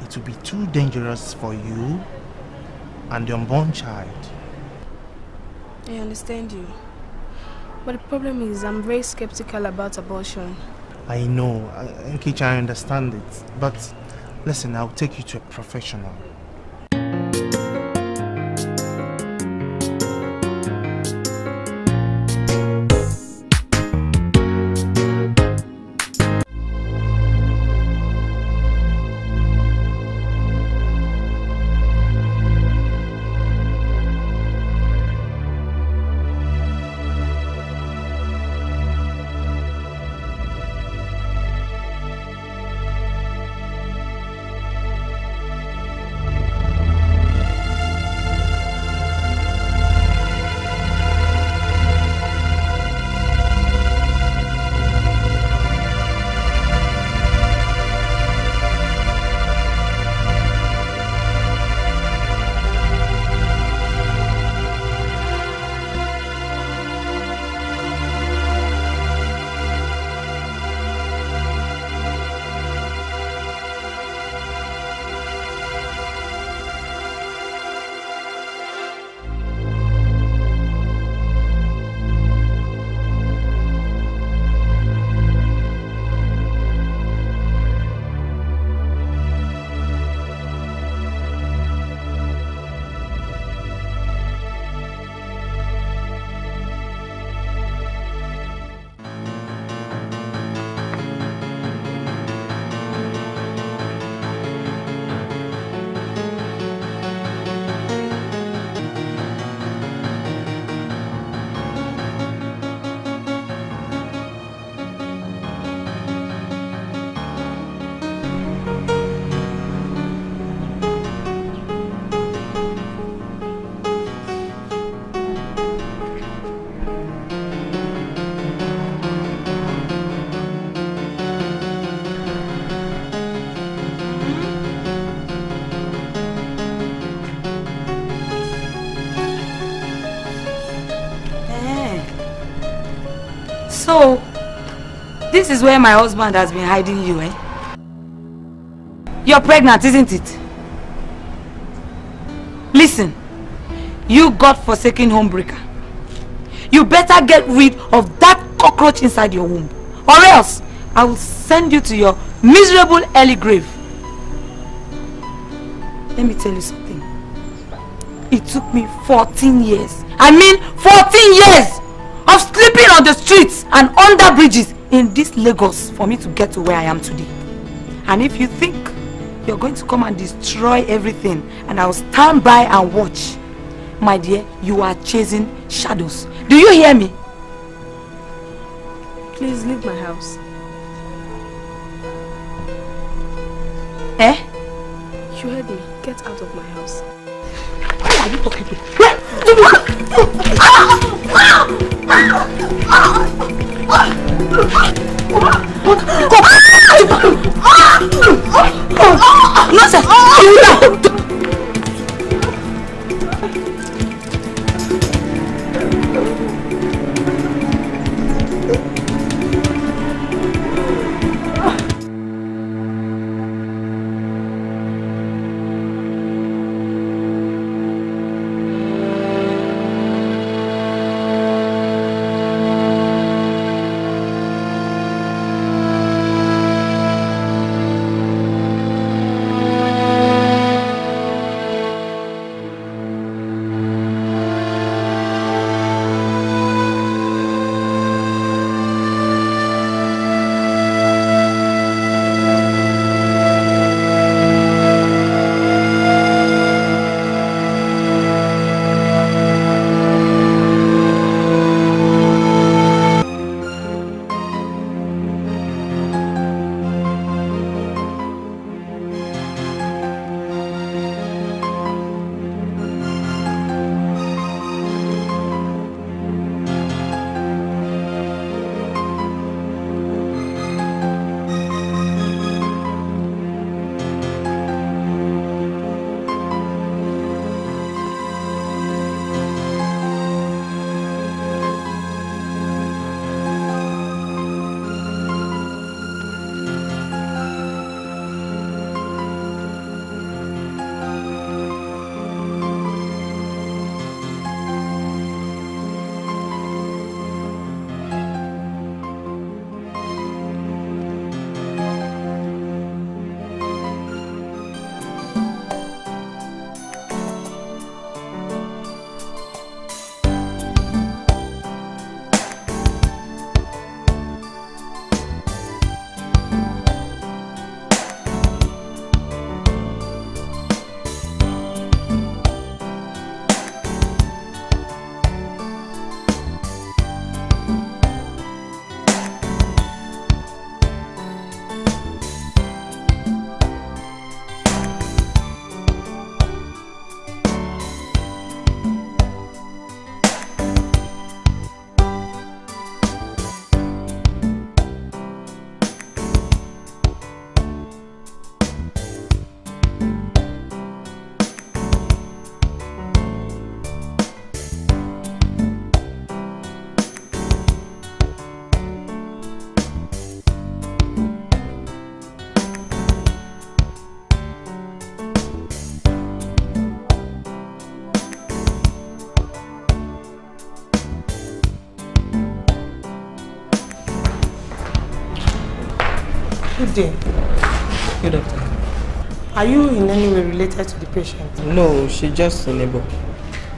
it will be too dangerous for you and the unborn child. I understand you. But the problem is, I'm very skeptical about abortion. I know, Nkechi, I understand it. But listen, I'll take you to a professional. This is where my husband has been hiding you, eh? You're pregnant, isn't it? Listen, you God-forsaken homebreaker. You better get rid of that cockroach inside your womb. Or else, I will send you to your miserable early grave. Let me tell you something. It took me 14 years. I mean 14 years of sleeping on the streets and under bridges in this Lagos for me to get to where I am today. And if you think you're going to come and destroy everything and I'll stand by and watch, my dear, you are chasing shadows. Do you hear me? Please leave my house. Eh? You heard me. Get out of my house. Who are you talking to? Nonsense! You now! Good Are you in any way related to the patient? No, she's just a neighbor.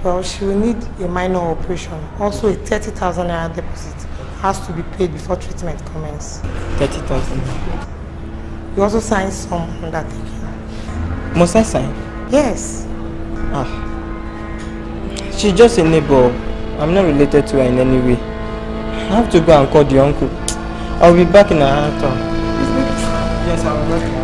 Well, she will need a minor operation. Also, a 30,000 naira deposit has to be paid before treatment commences. 30,000. You also sign some undertaking. Must I sign? Yes. Ah. She's just a neighbor. I'm not related to her in any way. I have to go and call the uncle. I'll be back in an hour. Yes, I'll be back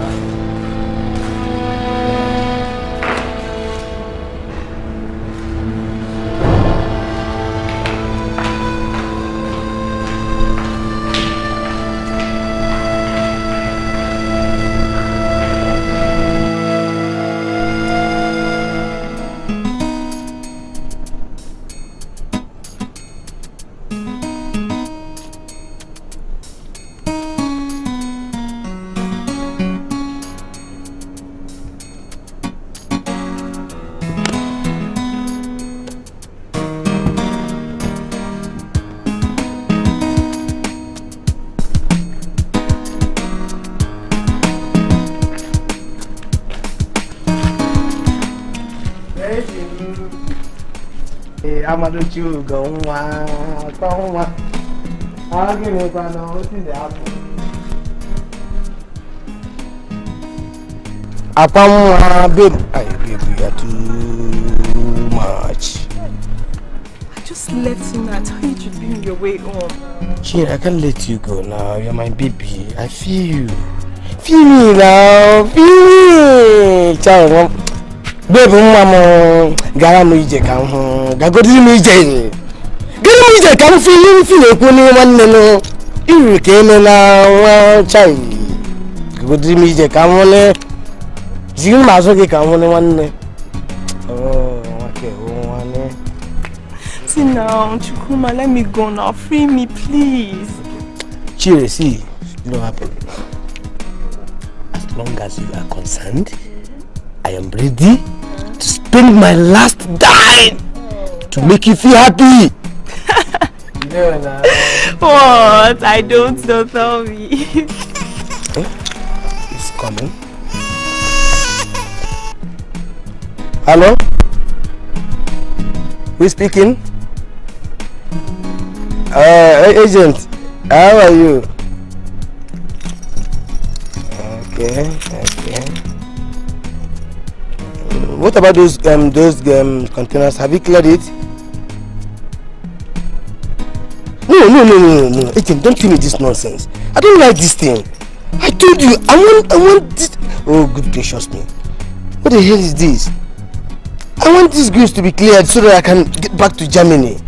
Ee, Amadochi ugo nwa, akọ nwa. Gịnịkwa na? Akwa nwa, babe. Babe, you are too much. I just left you now. I thought you should be on your way home. Chin, I can't let you go now. You're my baby. I feel you. Feel me now. Feel me. Child, nwa- babe, nwa m gara m ije ka m hụ gagodi mi je gidi mi je kan fi ni fi le ku ni wan nenu iru ke me na wa chai gagodi mi je kan wole jin ma so ke kan wole wan ne oh now chukuma let me go now. Free me please. Chire see no happen as long as you are concerned i am ready to spend my last day. To make you feel happy. no, no. What? I don't know, tell me. It's coming. Hello? Who is speaking? Uh, agent, how are you? Okay, okay. What about those um those um containers? Have you cleared it? No, no, no, no, no. Don't tell me this nonsense. I don't like this thing. I told you, I want, I want this. Oh, good gracious me. What the hell is this? I want these goods to be cleared so that I can get back to Germany.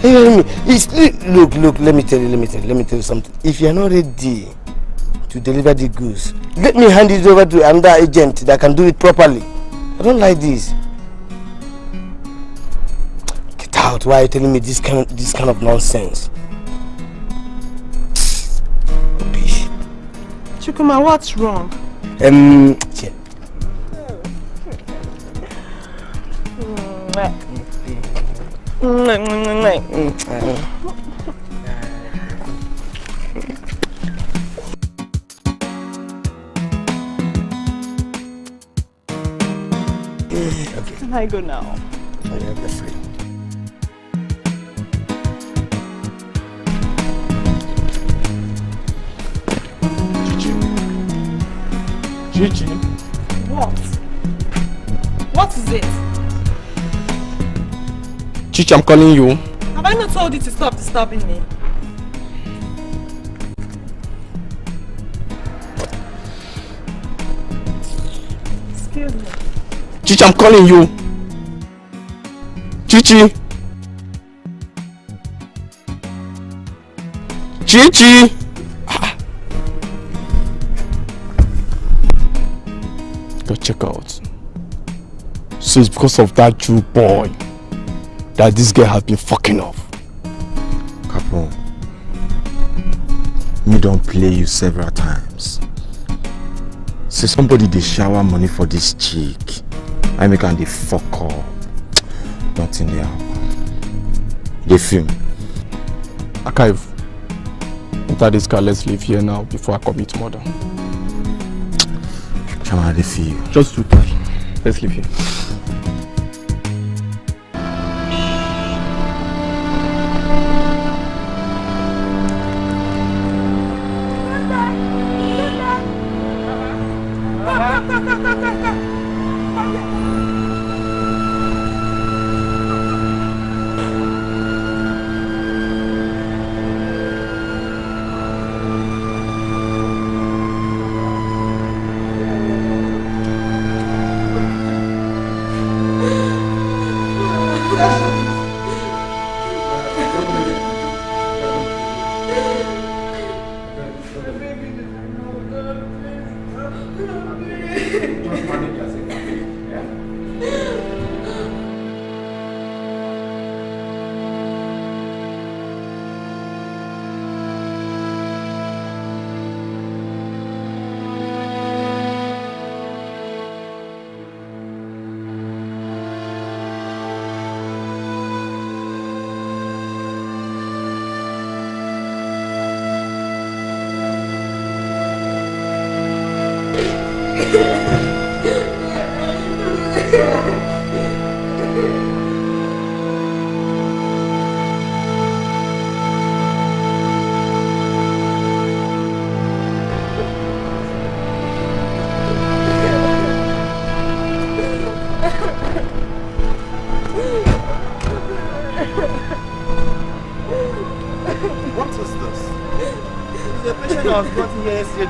Hear me? It's, look, look, let me tell you, let me tell you, let me tell you something. If you're not ready to deliver the goods, let me hand it over to another agent that can do it properly. I don't like this. Get out. Why are you telling me this kind of, this kind of nonsense? Chukwuma, what's wrong? Um, yeah. Can I go now? I have the free. Chichi. What? What is it? Chichi, I'm calling you. Have I not told you to stop disturbing me? Excuse me. Chichi, I'm calling you. Chichi. Chichi. Check out. So it's because of that Jew boy that this girl has been fucking off. Capone, me don't play you several times. Say somebody dey shower money for this chick. I make am dey fuck up. Nothing dey happen. Dey film. Archive. Enter this car, let's leave here now before I commit murder. Chama, dey feel. Just two. Let's leave here.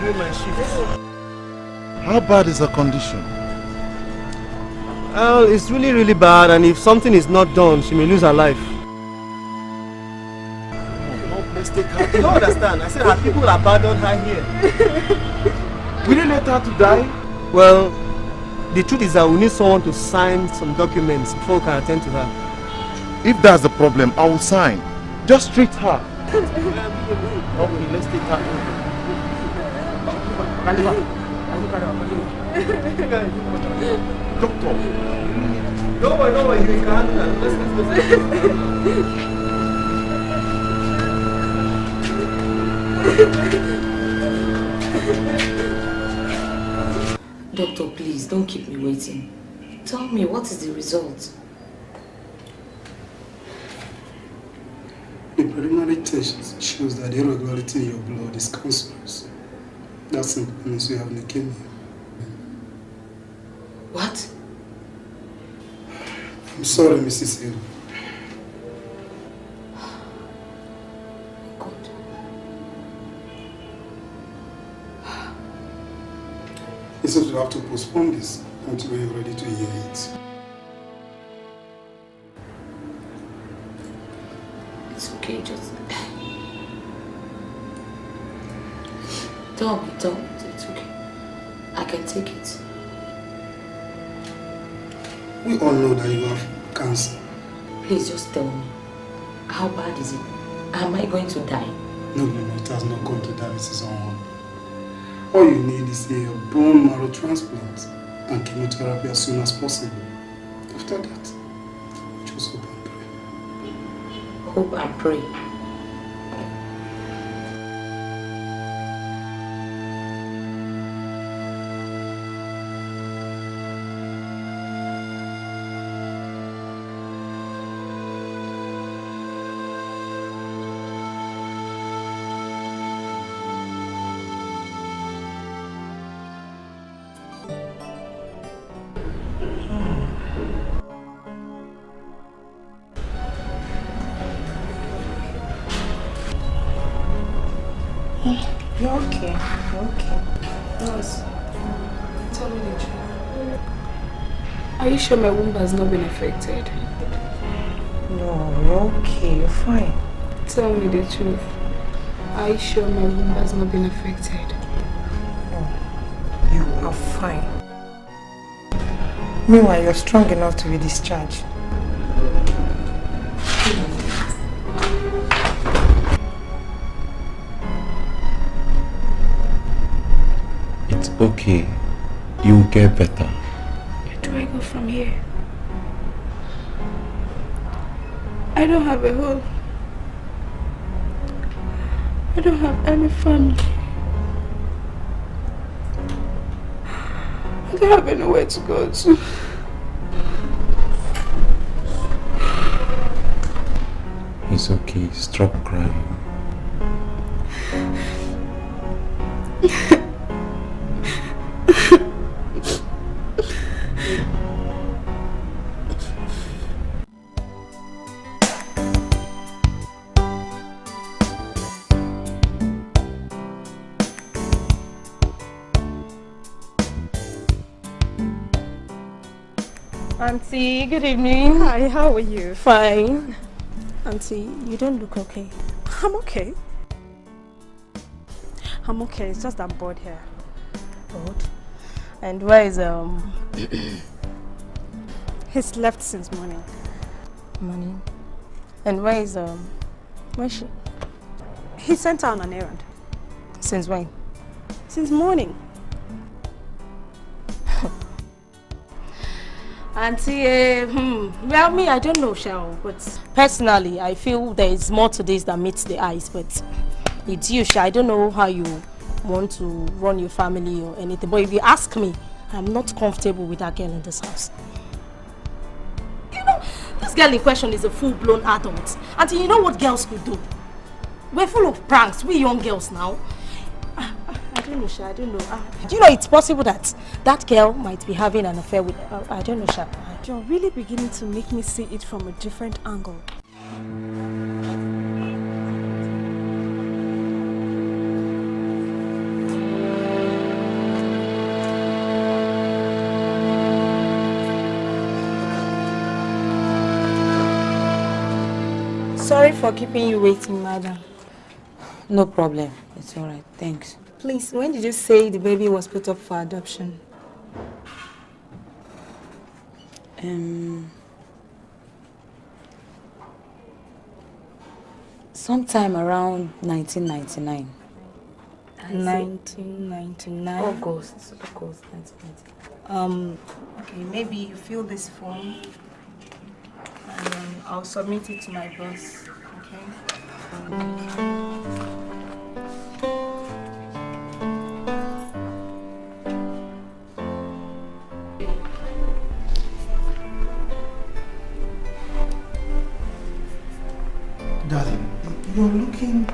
Brought here yesterday during my shift. How bad is her condition? Well, it's really, really bad, and if something is not done, she may lose her life. Let's take her. You don't understand. I said her people abandoned her here. Will you let her to die? Well, the truth is that we need someone to sign some documents before we can attend to her. If that's the problem, I will sign. Just treat her. Okay, let's take her. Doctor. Don't worry, don't worry, you can handle that. Let's, let's, let's. Doctor, please, don't keep me waiting. Tell me, what is the result? The preliminary test shows that the irregularity in your blood is cancerous. Simply means you have leukemia. What? I'm sorry, Mrs. Hill. It seems we have to postpone this until we're ready to hear it. It's okay, just... Tell me, it's okay. I can take it. We all know that you have cancer. Please just tell me. How bad is it? Am I going to die? No, no, no, it has not gone to that, Mrs. Owen. All you need is a bone marrow transplant and chemotherapy as soon as possible. After that, just hope and pray. Hope and pray. You're okay. You're okay. Nurse, tell me the truth. Are you sure my womb has not been affected? No, you're okay. You're fine. Tell me the truth. Are you sure my womb has not been affected? No, you are fine. Meanwhile, you're strong enough to be discharged. Okay. You'll get better. Where do I go from here? I don't have a home. I don't have any family. I don't have anywhere to go to. It's okay. Stop crying. Auntie, good evening. Hi, how are you? Fine. Auntie, you don't look okay. I'm okay. I'm okay, it's just I'm bored here. Bored? And where is, um... He's left since morning. Morning? And where is, um... Where's she? He sent her on an errand. Since when? Since morning. Auntie, uh, hmm, well, me, I don't know, shall, but personally, I feel there is more to this than meets the eyes, but it's you, Sha. I don't know how you want to run your family or anything, but if you ask me, I'm not comfortable with that girl in this house. You know, this girl in question is a full-blown adult. And you know what girls could do? We're full of pranks, we young girls now. I don't know, Sha, I don't know. Ah, Do you know it's possible that that girl might be having an affair with... Uh, I don't know, Sha. You're really beginning to make me see it from a different angle. Sorry for keeping you waiting, madam. No problem. It's all right. Thanks. Please, when did you say the baby was put up for adoption? Um, sometime around 1999. 1999. August. August 1999. Um, okay, maybe you fill this form and um, I'll submit it to my boss, okay? Darling, you're looking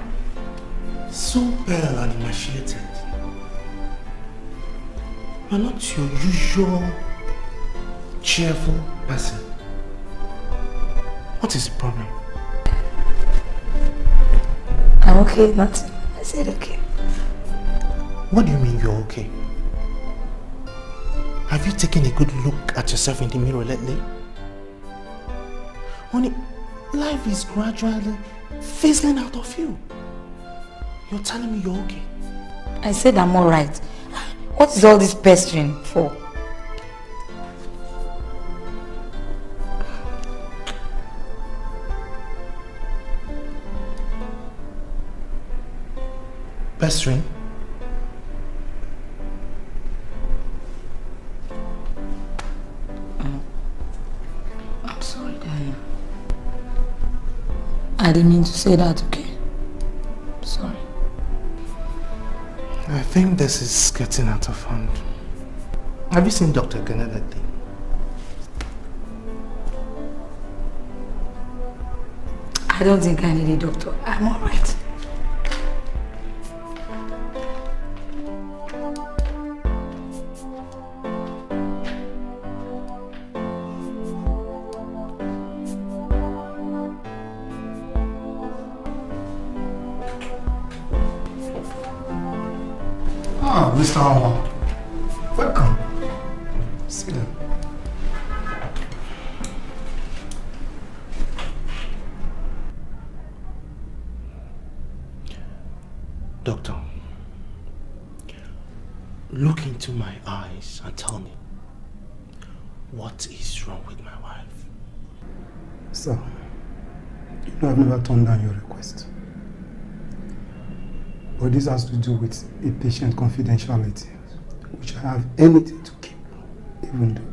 so pale and emaciated. You're not your usual cheerful person. What is the problem? I'm okay, nothing. I said okay. What do you mean you're okay? Have you taken a good look at yourself in the mirror lately? Honey, life is gradually fizzling out of you. You're telling me you're okay? I said I'm alright. What is all this pestering for? Pestering? I didn't mean to say that, okay? Sorry. I think this is getting out of hand. Have you seen Dr. Lately? I don't think I need a doctor. I'm alright. This has to do with a patient confidentiality, which I have anything to keep, even though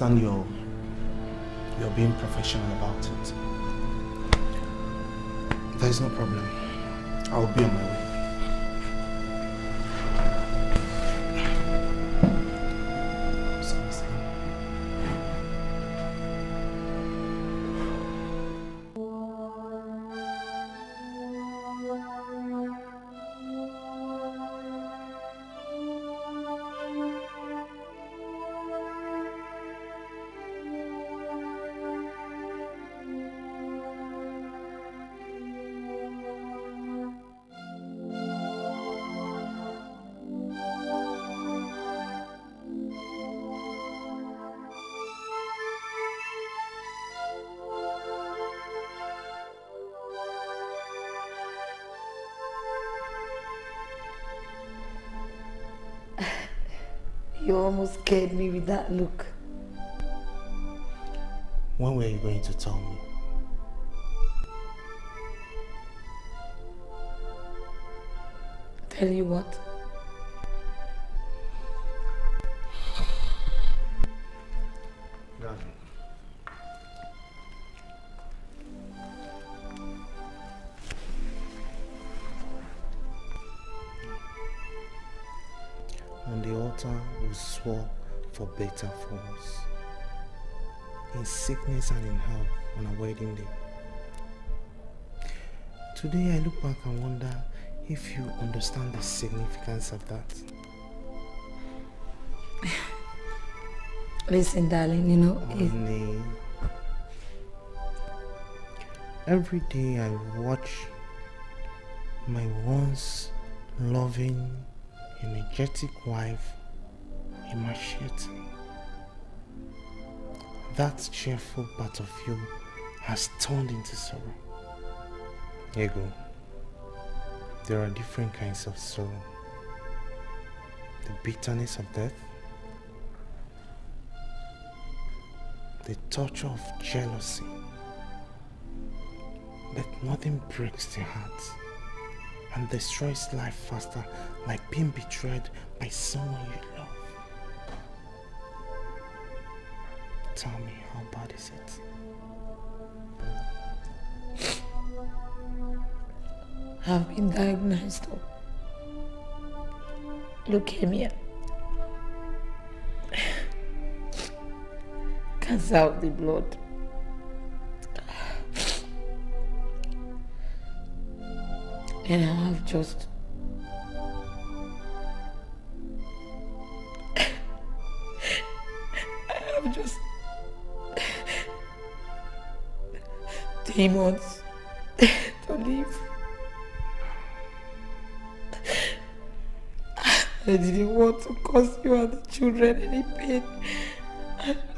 understand you're you're being professional about it. There is no problem. I'll be on my way. Scared me with that look. When were you going to tell me? Tell you what? For better for us. In sickness and in health on our wedding day. Today I look back and wonder if you understand the significance of that. Listen, darling, you know, Honey, every day I watch my once loving, energetic wife emaciate. That cheerful part of you has turned into sorrow. Ego, there are different kinds of sorrow. The bitterness of death, the torture of jealousy. But nothing breaks the heart and destroys life faster like being betrayed by someone you love. Tell me, how bad is it? I've been diagnosed leukemia. Cancer of the blood. And I have just three months to live. I didn't want to cause you and the children any pain.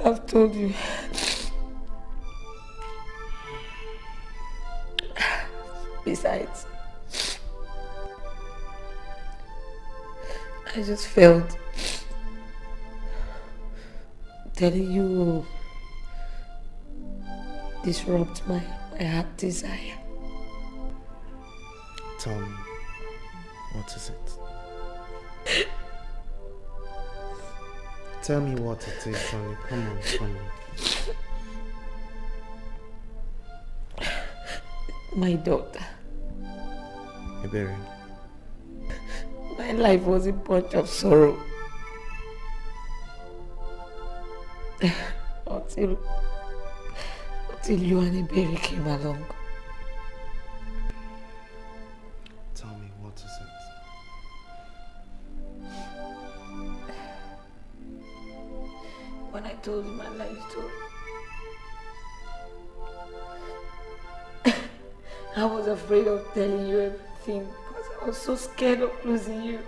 I've told you. Besides, I just felt telling you disrupt my, my heart desire. Tell me, what is it? Tell me what it is, honey. Come on, come on. My daughter. Ebere, My life was a bunch of sorrow. until, until you and Ebere came along. tell me what is it? When I told you my life story, I was afraid of telling you everything because I was so scared of losing you.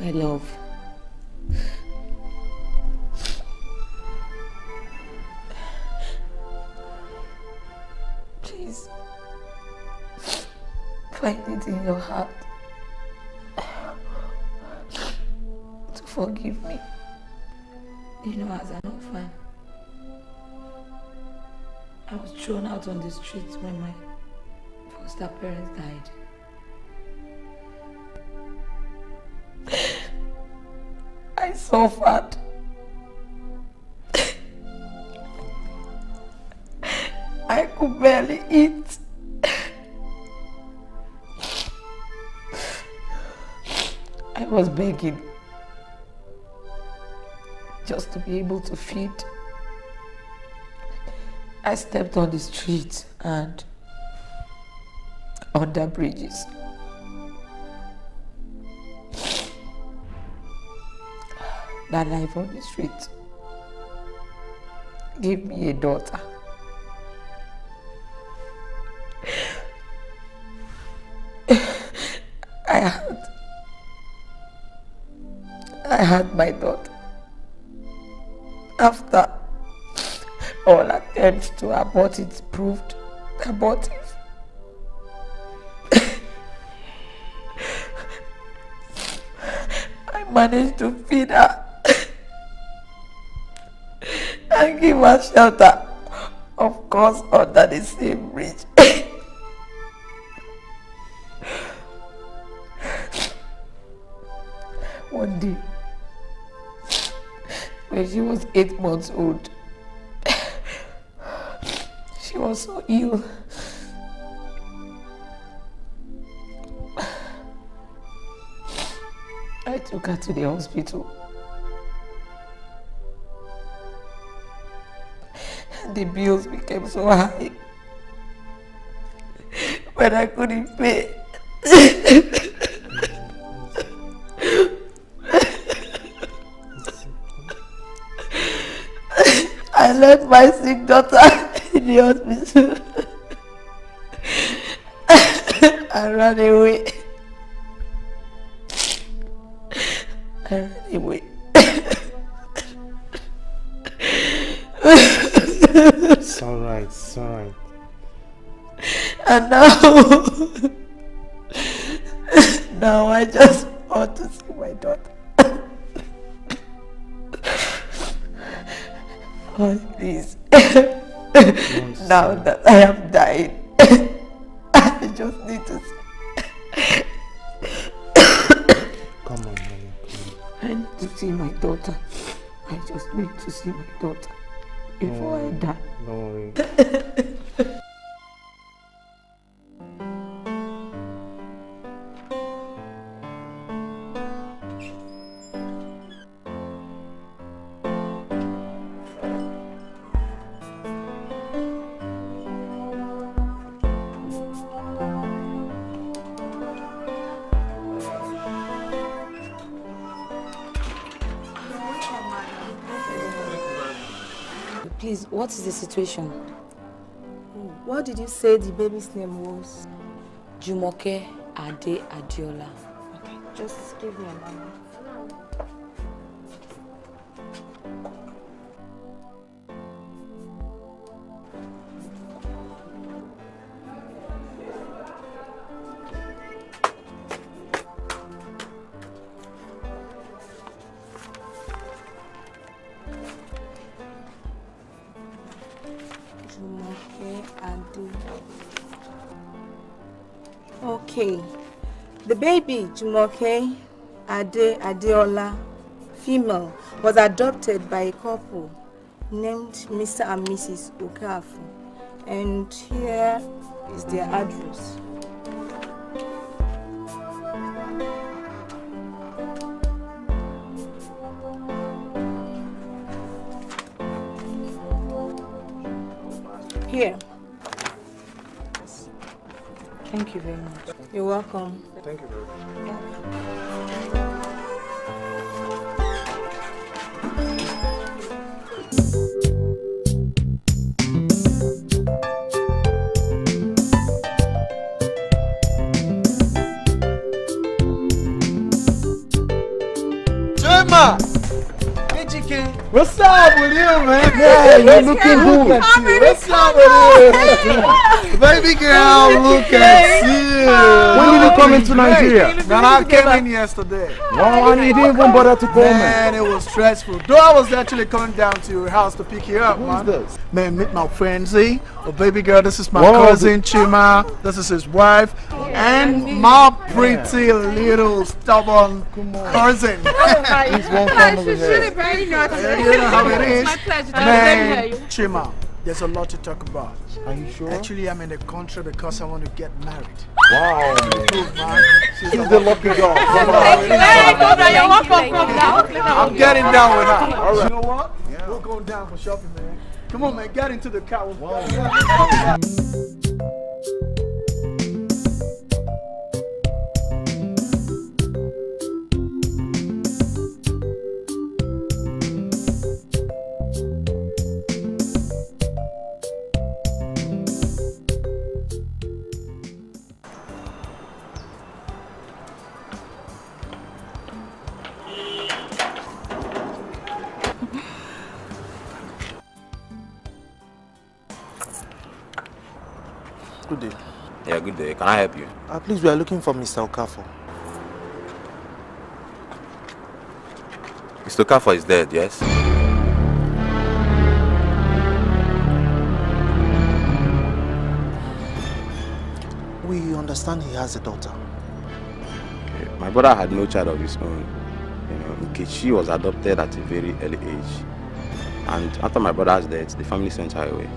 My love. Streets when my foster parents died. I suffered. I could barely eat. I was begging just to be able to feed. I stepped on the streets and under bridges. That life on the street gave me a daughter. I had I had my daughter. After all attempts to abort it proved abortive. I managed to feed her and give her shelter, of course under the same bridge. One day, when she was eight months old, she was so ill. I took her to the hospital. The bills became so high. But I couldn't pay. I left my sick daughter in the hospital. I ran away. I ran away. It's alright, it's alright. And now, now I just now that I have died, I just need to see. Come on, Maya. I need to see my daughter. I just need to see my daughter situation? What did you say the baby's name was? Jumoke Ade Adiola. Okay, just give me a moment. Jumoke Ade Adeola, female, was adopted by a couple named Mr. and Mrs. Okafor. And here is their address. Here. Thank you very much. You're welcome. Thank you very much. What's up with you, man? You're let's looking go. good. Look at you. What's up with you? Baby girl, look at you. When did you come into Nigeria? Man, I came in yesterday. Wow, and you didn't even bother to call me. Man, it was stressful. Though I was actually coming down to your house to pick you up, Who's man. this? Man, meet my friend Z. Oh, baby girl, this is my Whoa, cousin Chima. This is his wife. And my pretty little stubborn cousin. He's one come over here. very naughty. Yeah, you know how it is. It's my pleasure. Man, Chima, there's a lot to talk about. Are you sure? Actually, I'm in the country because I want to get married. Wow. Good, man. She's She's a the lucky girl. Come on. I'm getting down with her. All right. You know what? We're going down for shopping, man. Come on, man. Get into the car. Wow. Good day. Yeah, good day. Can I help you? Uh, please, we are looking for Mr. Okafor. Mr. Okafor is dead, yes? We understand he has a daughter. My brother had no child of his own. You know, Nkechi was adopted at a very early age. And after my brother's death, the family sent her away.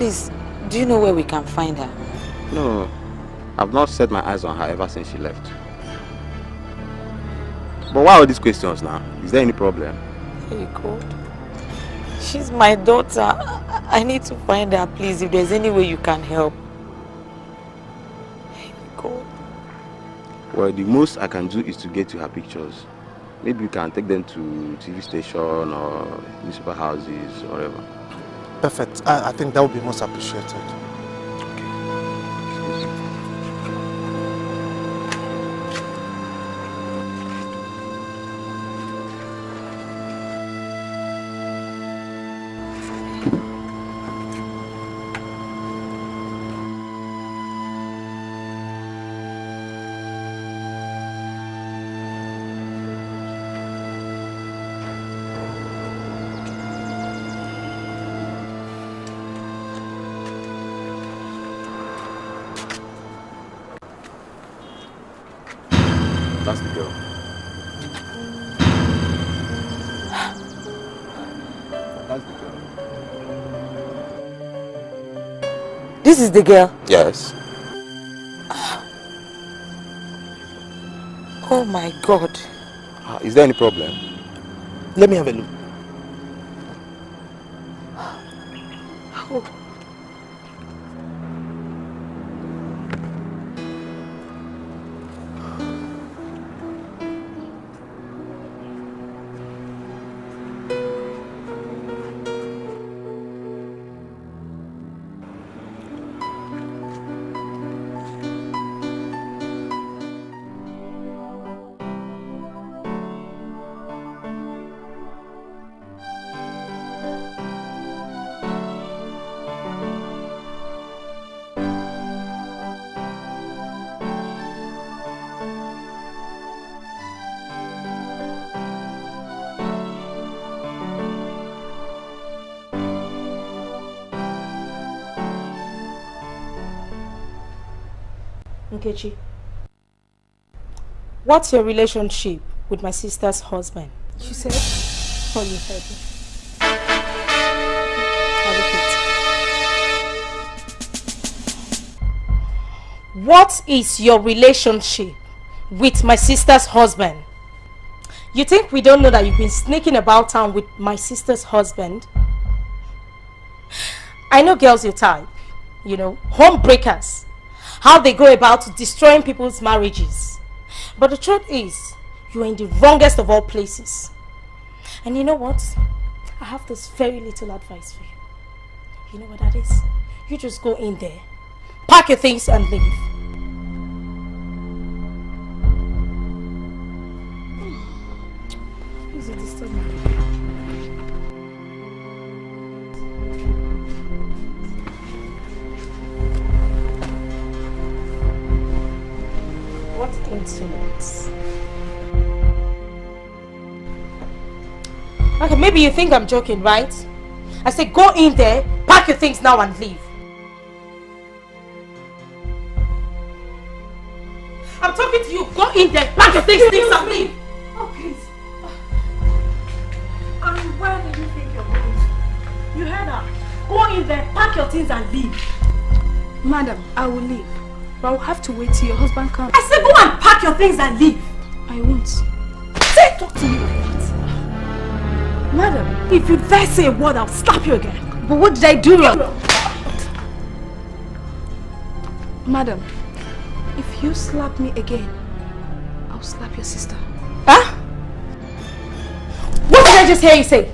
Please, do you know where we can find her? No, I've not set my eyes on her ever since she left. But why all these questions now? Is there any problem? Hey God. She's my daughter. I need to find her, please, if there's any way you can help. Hey God. Well, the most I can do is to get you her pictures. Maybe you can take them to TV station or newspaper houses or whatever. Perfect. I, I think that would be most appreciated. This is the girl. Yes. Oh my God. Ah, Is there any problem? Let me have a look. What's your relationship with my sister's husband? You said? Oh, you heard me. What is your relationship with my sister's husband? You think we don't know that you've been sneaking about town with my sister's husband? I know girls your type, you know, home breakers how they go about destroying people's marriages. But the truth is, you are in the wrongest of all places. And you know what? I have this very little advice for you. You know what that is? You just go in there, pack your things and leave. Okay, maybe you think I'm joking, right? I said go in there, pack your things now and leave. I'm talking to you. Go in there, pack your things, things and leave. Oh, please. And where do you think you're going? You heard her. Go in there, pack your things and leave. Madam, I will leave. But I'll have to wait till your husband comes. I said go and pack your things and leave. I won't. Say, talk to me like that. Madam, If you dare say a word, I'll slap you again. but what did I do wrong? Madam, if you slap me again, I'll slap your sister. Huh? What did I just hear you say?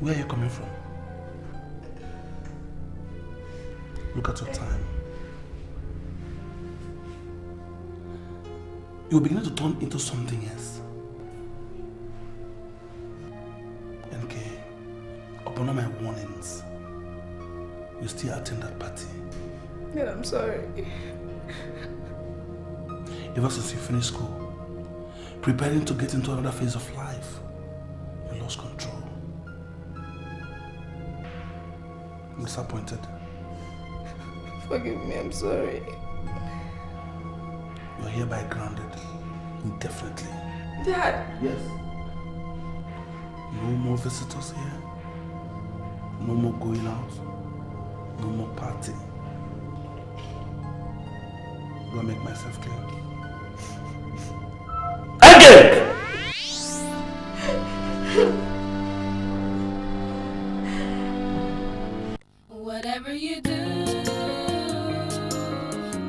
Where are you coming from? Look at your time. You're beginning to turn into something else. NK, upon all my warnings, you still attend that party. Yeah, I'm sorry. Ever since you finished school, preparing to get into another phase of life, you lost control. I'm disappointed. Forgive me, I'm sorry. You're hereby grounded indefinitely. Dad! Yes. No more visitors here. No more going out. No more party. Do I make myself clear? Again! whatever you do,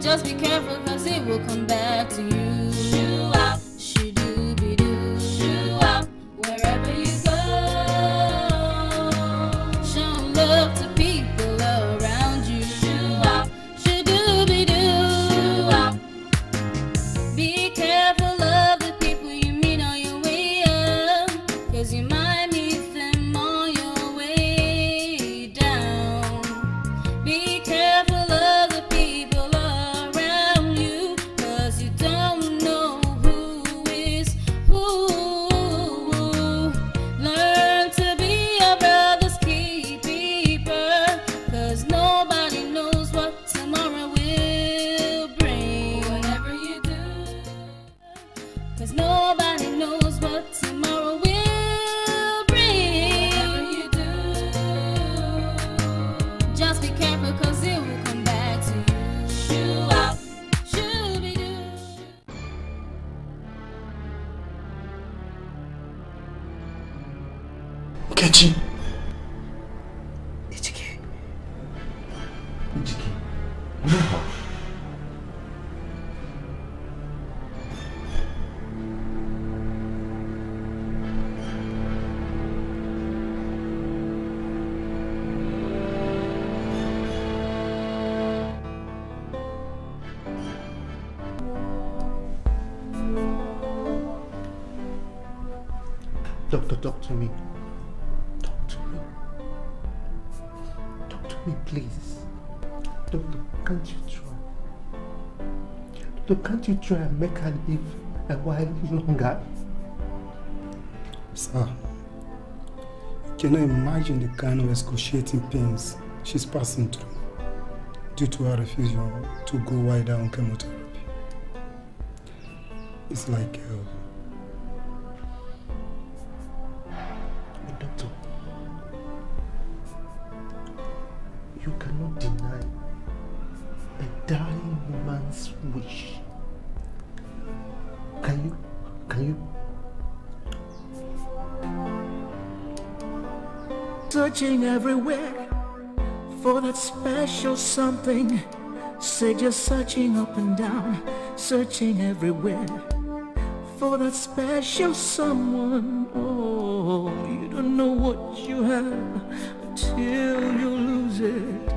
just be careful because it will come back to you. You try and make her live a while longer? Sir, you cannot imagine the kind of excruciating pains she's passing through due to her refusal to go wider on chemotherapy. It's like hell. Everywhere for that special something. Say just searching up and down, searching everywhere for that special someone. Oh, you don't know what you have until you lose it.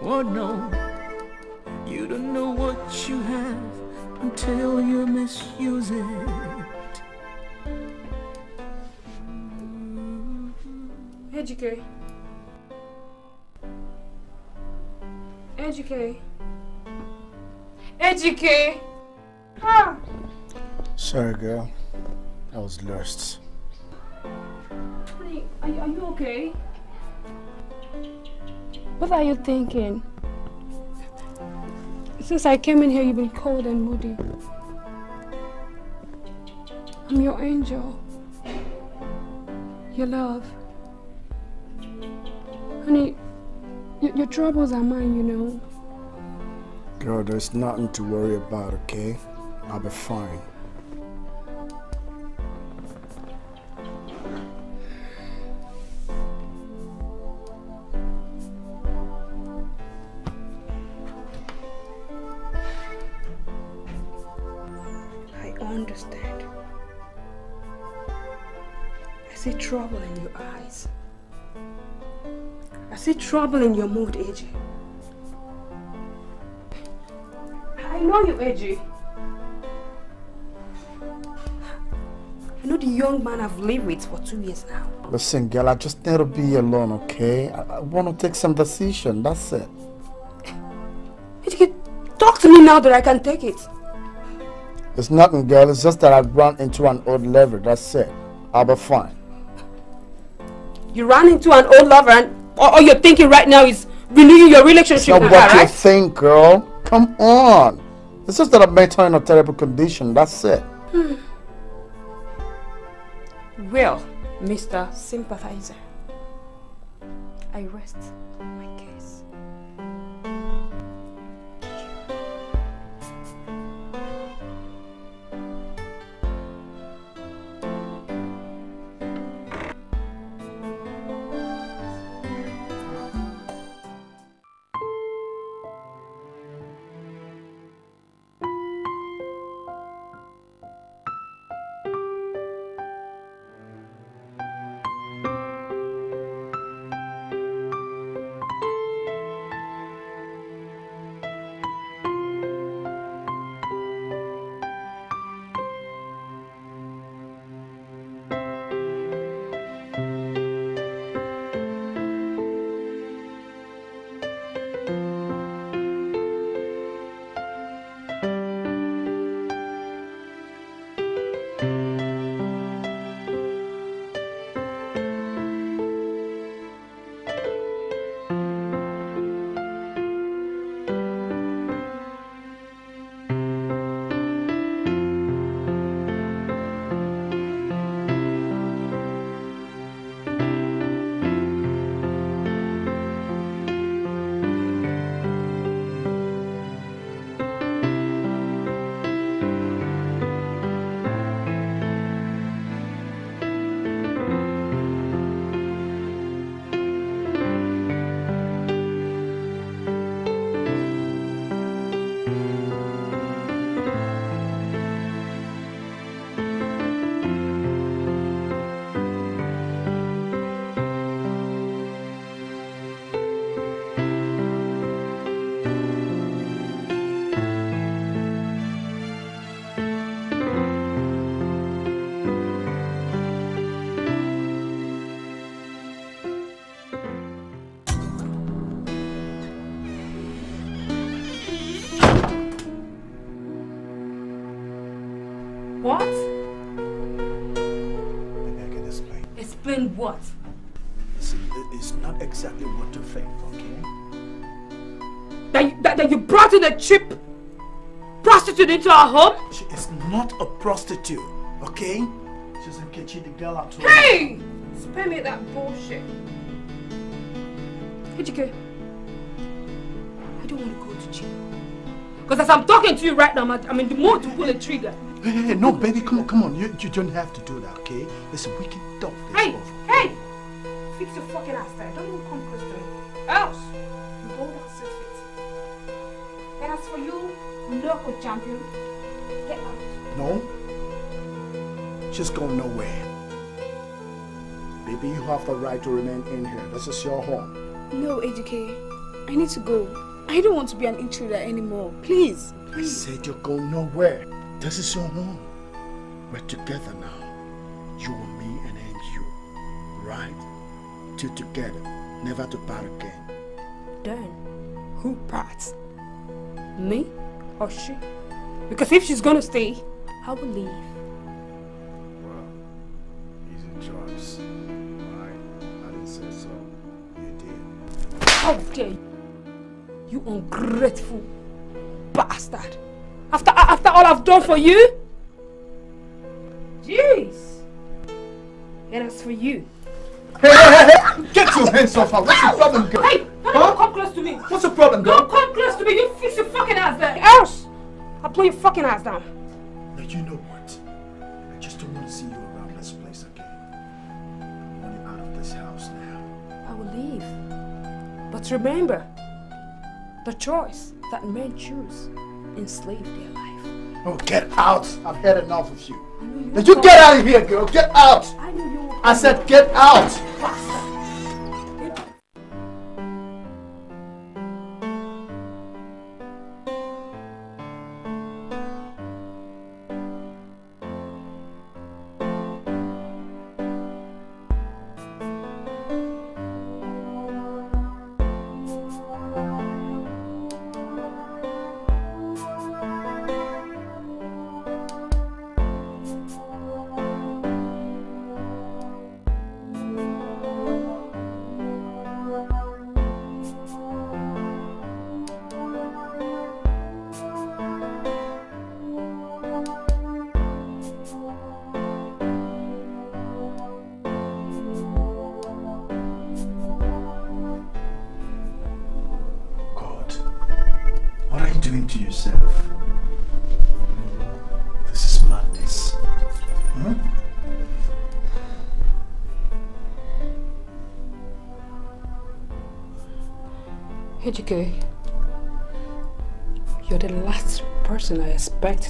Oh no, you don't know what you have until you misuse it. Educate. Educate. Educate. Ah. Sorry, girl. I was lost. Honey, are, you- are you okay? What are you thinking? Since I came in here, you've been cold and moody. I'm your angel. Your love. Honey, your, your troubles are mine, you know. Girl, there's nothing to worry about, okay? I'll be fine. I understand. I see trouble in your eyes. I see trouble in your mood, AJ. I know you, AJ. I know the young man I've lived with for two years now. Listen, girl, I just need to be alone, okay? I, I want to take some decision, that's it. AJ, talk to me now that I can take it. It's nothing, girl. It's just that I run into an old lover, that's it. I'll be fine. You ran into an old lover and all, all you're thinking right now is renewing your relationship not with what her, you right? think, girl. Come on. It's just that I met her in a terrible condition, that's it. Hmm. Well, Mr. Sympathizer, I rest that you brought in a cheap prostitute into our home? She is not a prostitute, okay? She's a Kechi, the girl told you. Hey! Spare me that bullshit. HK, I don't want to go to jail. Because as I'm talking to you right now, I'm, in the mood to pull a trigger. Hey, hey, hey, no, baby, come on, come on. You, you don't have to do that, okay? Listen, we can talk this Hey, over. hey! Fix your fucking ass there. Don't local champion, get out. No? She's going nowhere. Baby, you have the right to remain in here. This is your home. No, AJK. I need to go. I don't want to be an intruder anymore. Please. I said you're going nowhere. This is your home. We're together now. You and me and then you. Right? Two together. Never to part again. Then, who parts? Me Oh, or she? Because if she's gonna stay, I will leave. Well, Easy choice. Right? I didn't say so. You did. How dare you? You ungrateful bastard. After after all I've done for you? Jeez. And as for you. Hey, hey, hey! Get your hands off her! What's the problem, girl? Hey! Don't come close to me! What's the problem, girl? Don't come close to me! You fix your fucking ass there! Else! I'll blow your fucking ass down. Now you know what? I just don't want to see you around this place again. I want you out of this house now. I will leave. But remember, the choice that men choose enslave their life. Oh, get out! I've had enough of you. Now you get out of here, girl! Get out! I knew you were I said get out!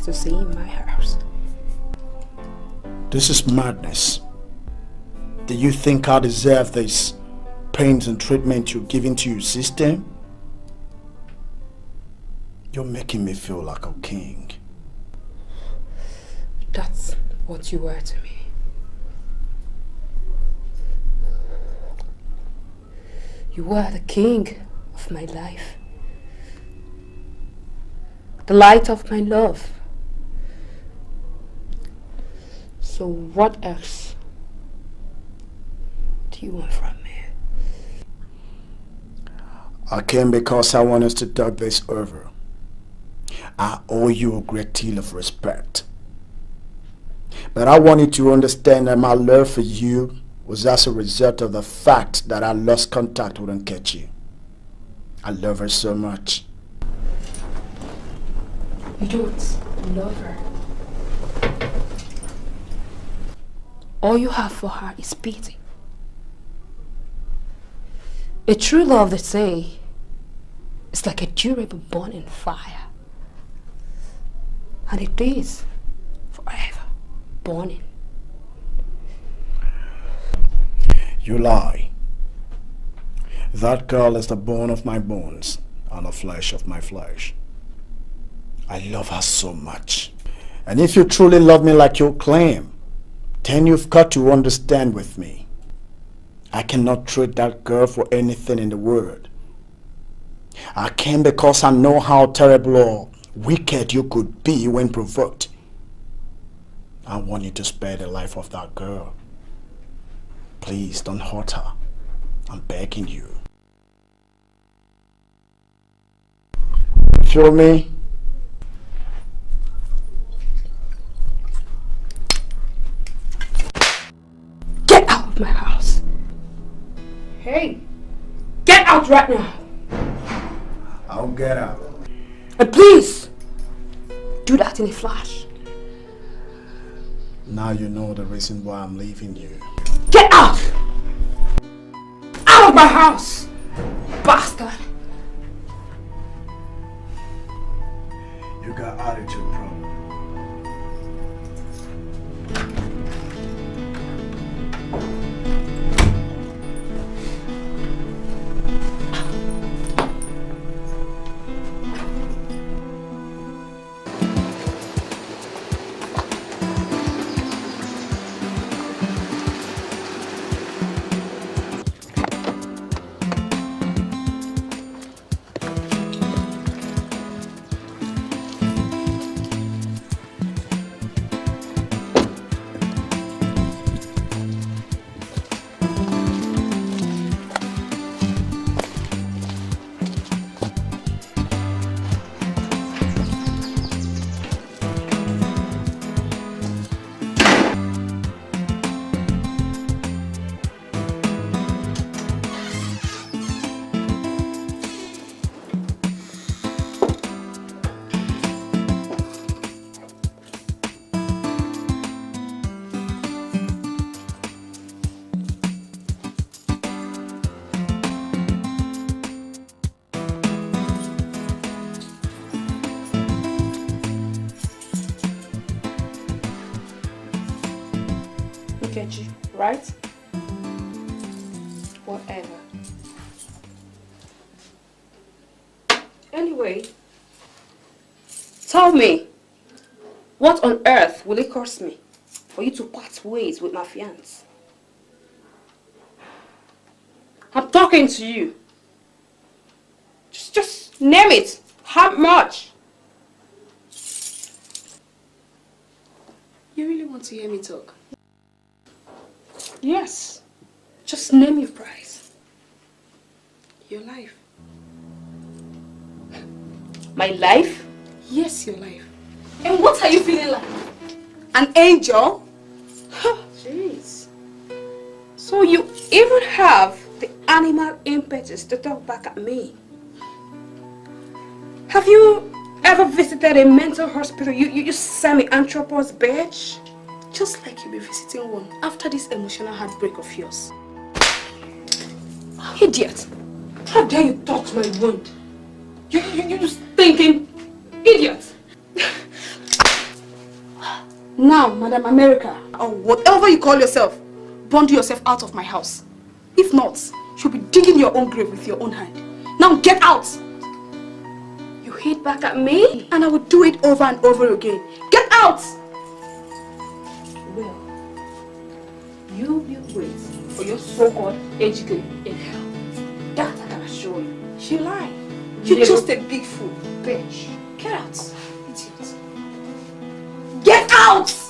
To see in my house. This is madness. Do you think I deserve this pains and treatment you're giving to your system? You're making me feel like a king. That's what you were to me. You were the king of my life. The light of my love. So what else do you want from me? I came because I want us to talk this over. I owe you a great deal of respect. But I want you to understand that my love for you was as a result of the fact that I lost contact with Nkechi. I love her so much. You don't love her. All you have for her is pity. A true love, they say, is like a durable born in fire. And it is forever burning. You lie. That girl is the bone of my bones and the flesh of my flesh. I love her so much. And if you truly love me like you claim, then you've got to understand with me. I cannot trade that girl for anything in the world. I came because I know how terrible or wicked you could be when provoked. I want you to spare the life of that girl. Please don't hurt her. I'm begging you. Feel me? Get out of my house. Hey, get out right now. I'll get out. And please, do that in a flash. Now you know the reason why I'm leaving you. Get out! Out of my house! Bastard! You got attitude problem. Nkechi, what on earth will it cost me for you to part ways with my fiance? I'm talking to you. Just, just name it. How much? You really want to hear me talk? Yes. Just name your price. Your life. My life? Yes, your life. And what are you feeling like? An angel? Jeez. So you even have the animal impetus to talk back at me. Have you ever visited a mental hospital? You, you, you semi-anthropos bitch? Just like you'll be visiting one after this emotional heartbreak of yours. Idiot! How dare you touch my wound? You, you, you just thinking, idiot! Now, Madam America, or whatever you call yourself, bundle yourself out of my house. If not, you'll be digging your own grave with your own hand. Now get out! You hit back at me? And I will do it over and over again. Get out! Well, you will wait for your so-called education in hell. That I can assure you. She lied. You're Little just a big fool. bitch. Get out, out!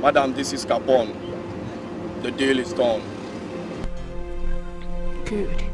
Madam, this is Capone. The deal is done. Good.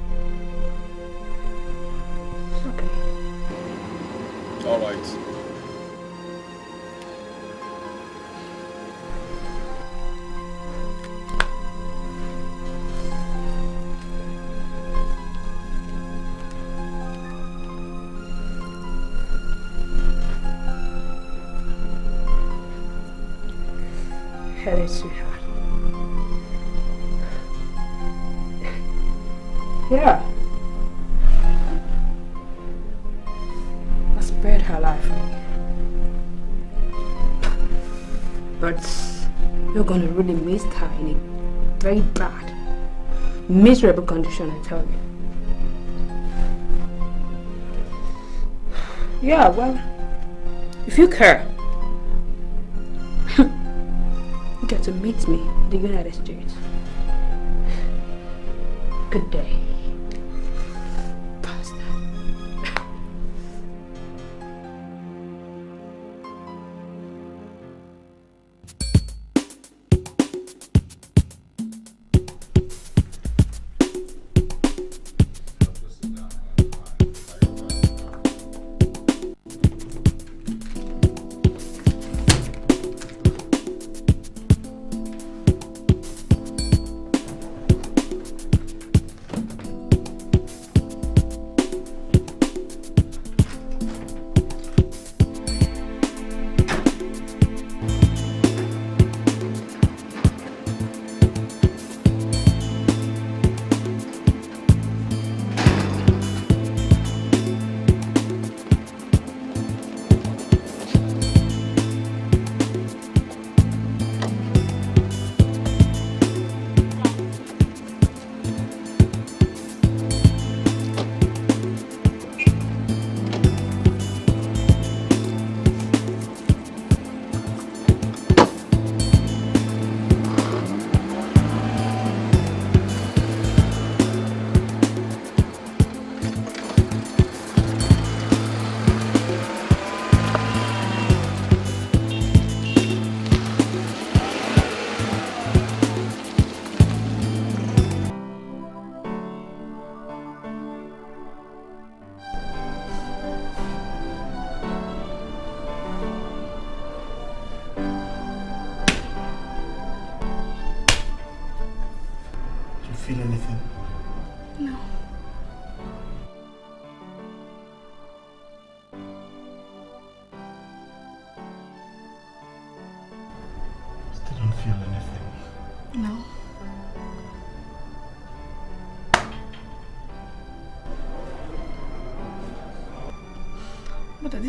Miserable condition, I tell you. Yeah, well, if you care, you get to meet me in the United States. Good day.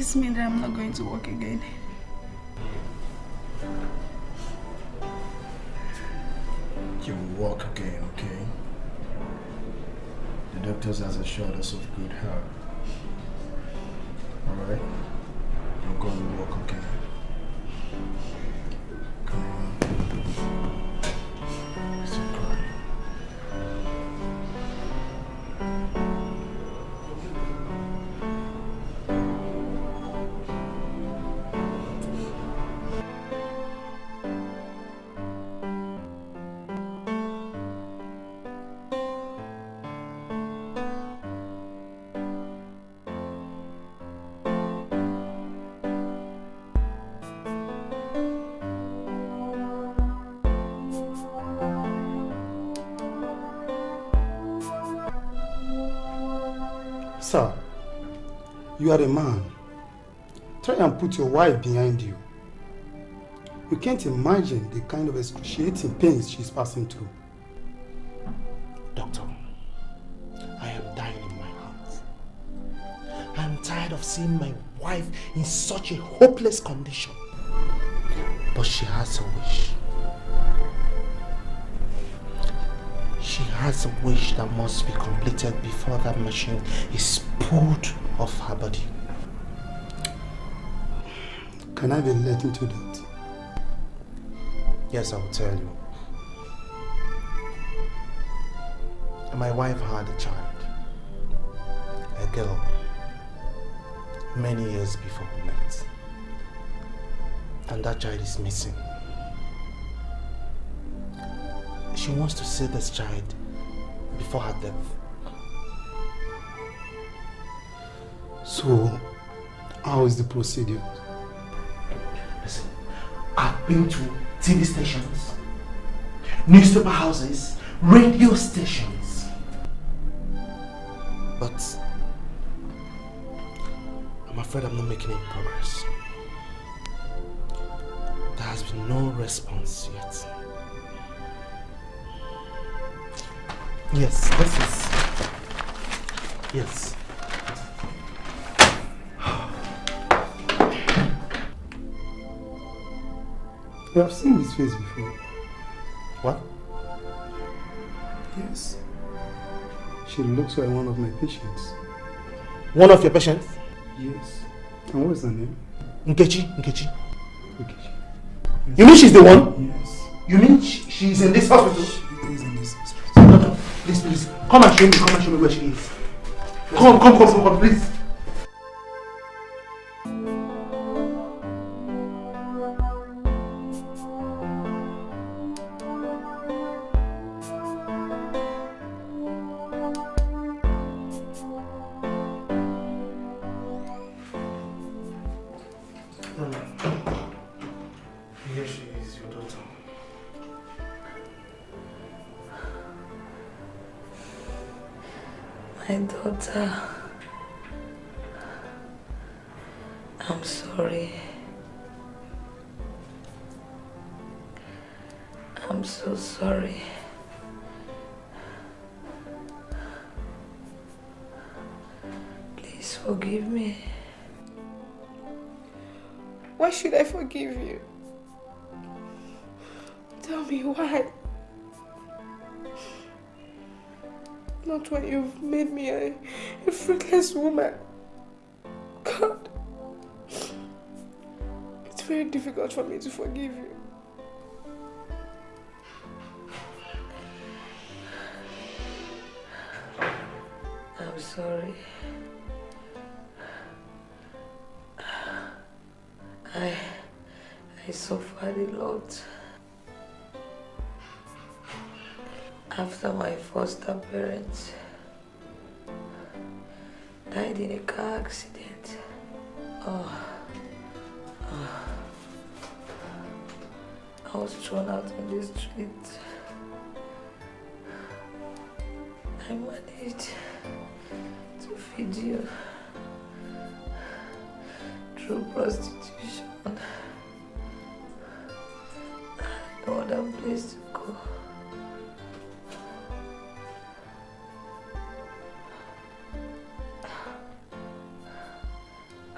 This mean that I'm not going to work again? You will walk again, okay? The doctors has assured us of good health. You are a man. Try and put your wife behind you. You can't imagine the kind of excruciating pains she's passing through. Doctor, I am dying in my heart. I'm tired of seeing my wife in such a hopeless condition. But she has a wish. She has a wish that must be completed before that machine is pulled off her body. Can I be let into that? Yes, I will tell you. My wife had a child, a girl, many years before we met. And that child is missing. She wants to see this child before her death. So, how is the procedure? Listen, I've been to TV stations, newspaper houses, radio stations. But I'm afraid I'm not making any progress. There has been no response yet. Yes, this is. Yes. You have seen this face before. What? Yes. She looks like one of my patients. One of your patients? Yes. And what's her name? Nkechi, Nkechi. Nkechi. You mean she's the one? Yes. You mean she, she's in this hospital? She is in this hospital. No, no, please, please. Come and show me, come and show me where she is. Come, come, come, come, come, please.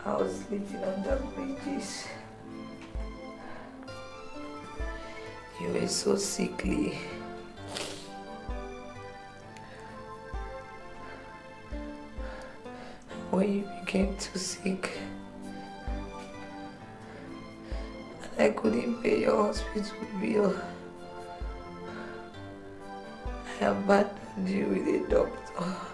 I was sleeping under bridges. You were so sickly. When you became too sick, and I couldn't pay your hospital bill, I abandoned you with a doctor.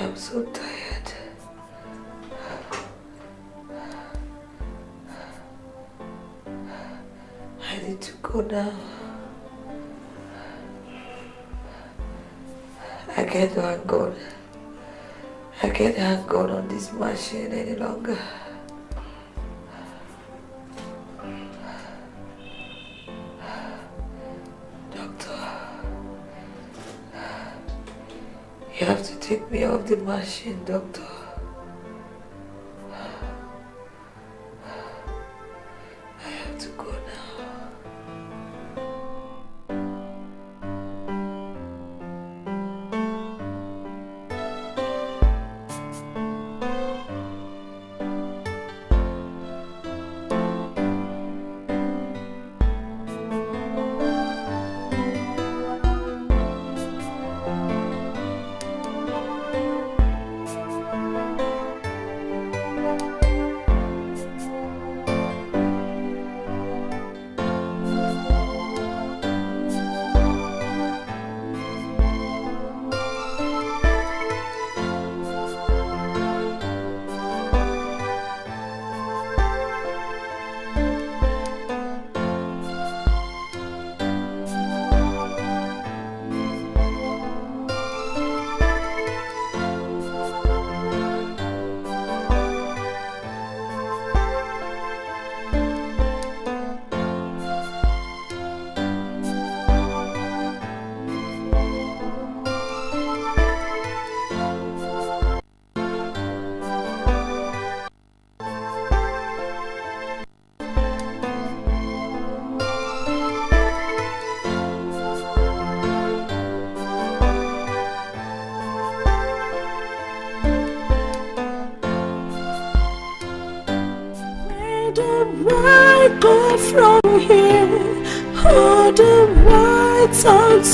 I am so tired. I need to go now. I can't hang on. I can't hang on on this machine any longer. マシンだった。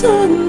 sen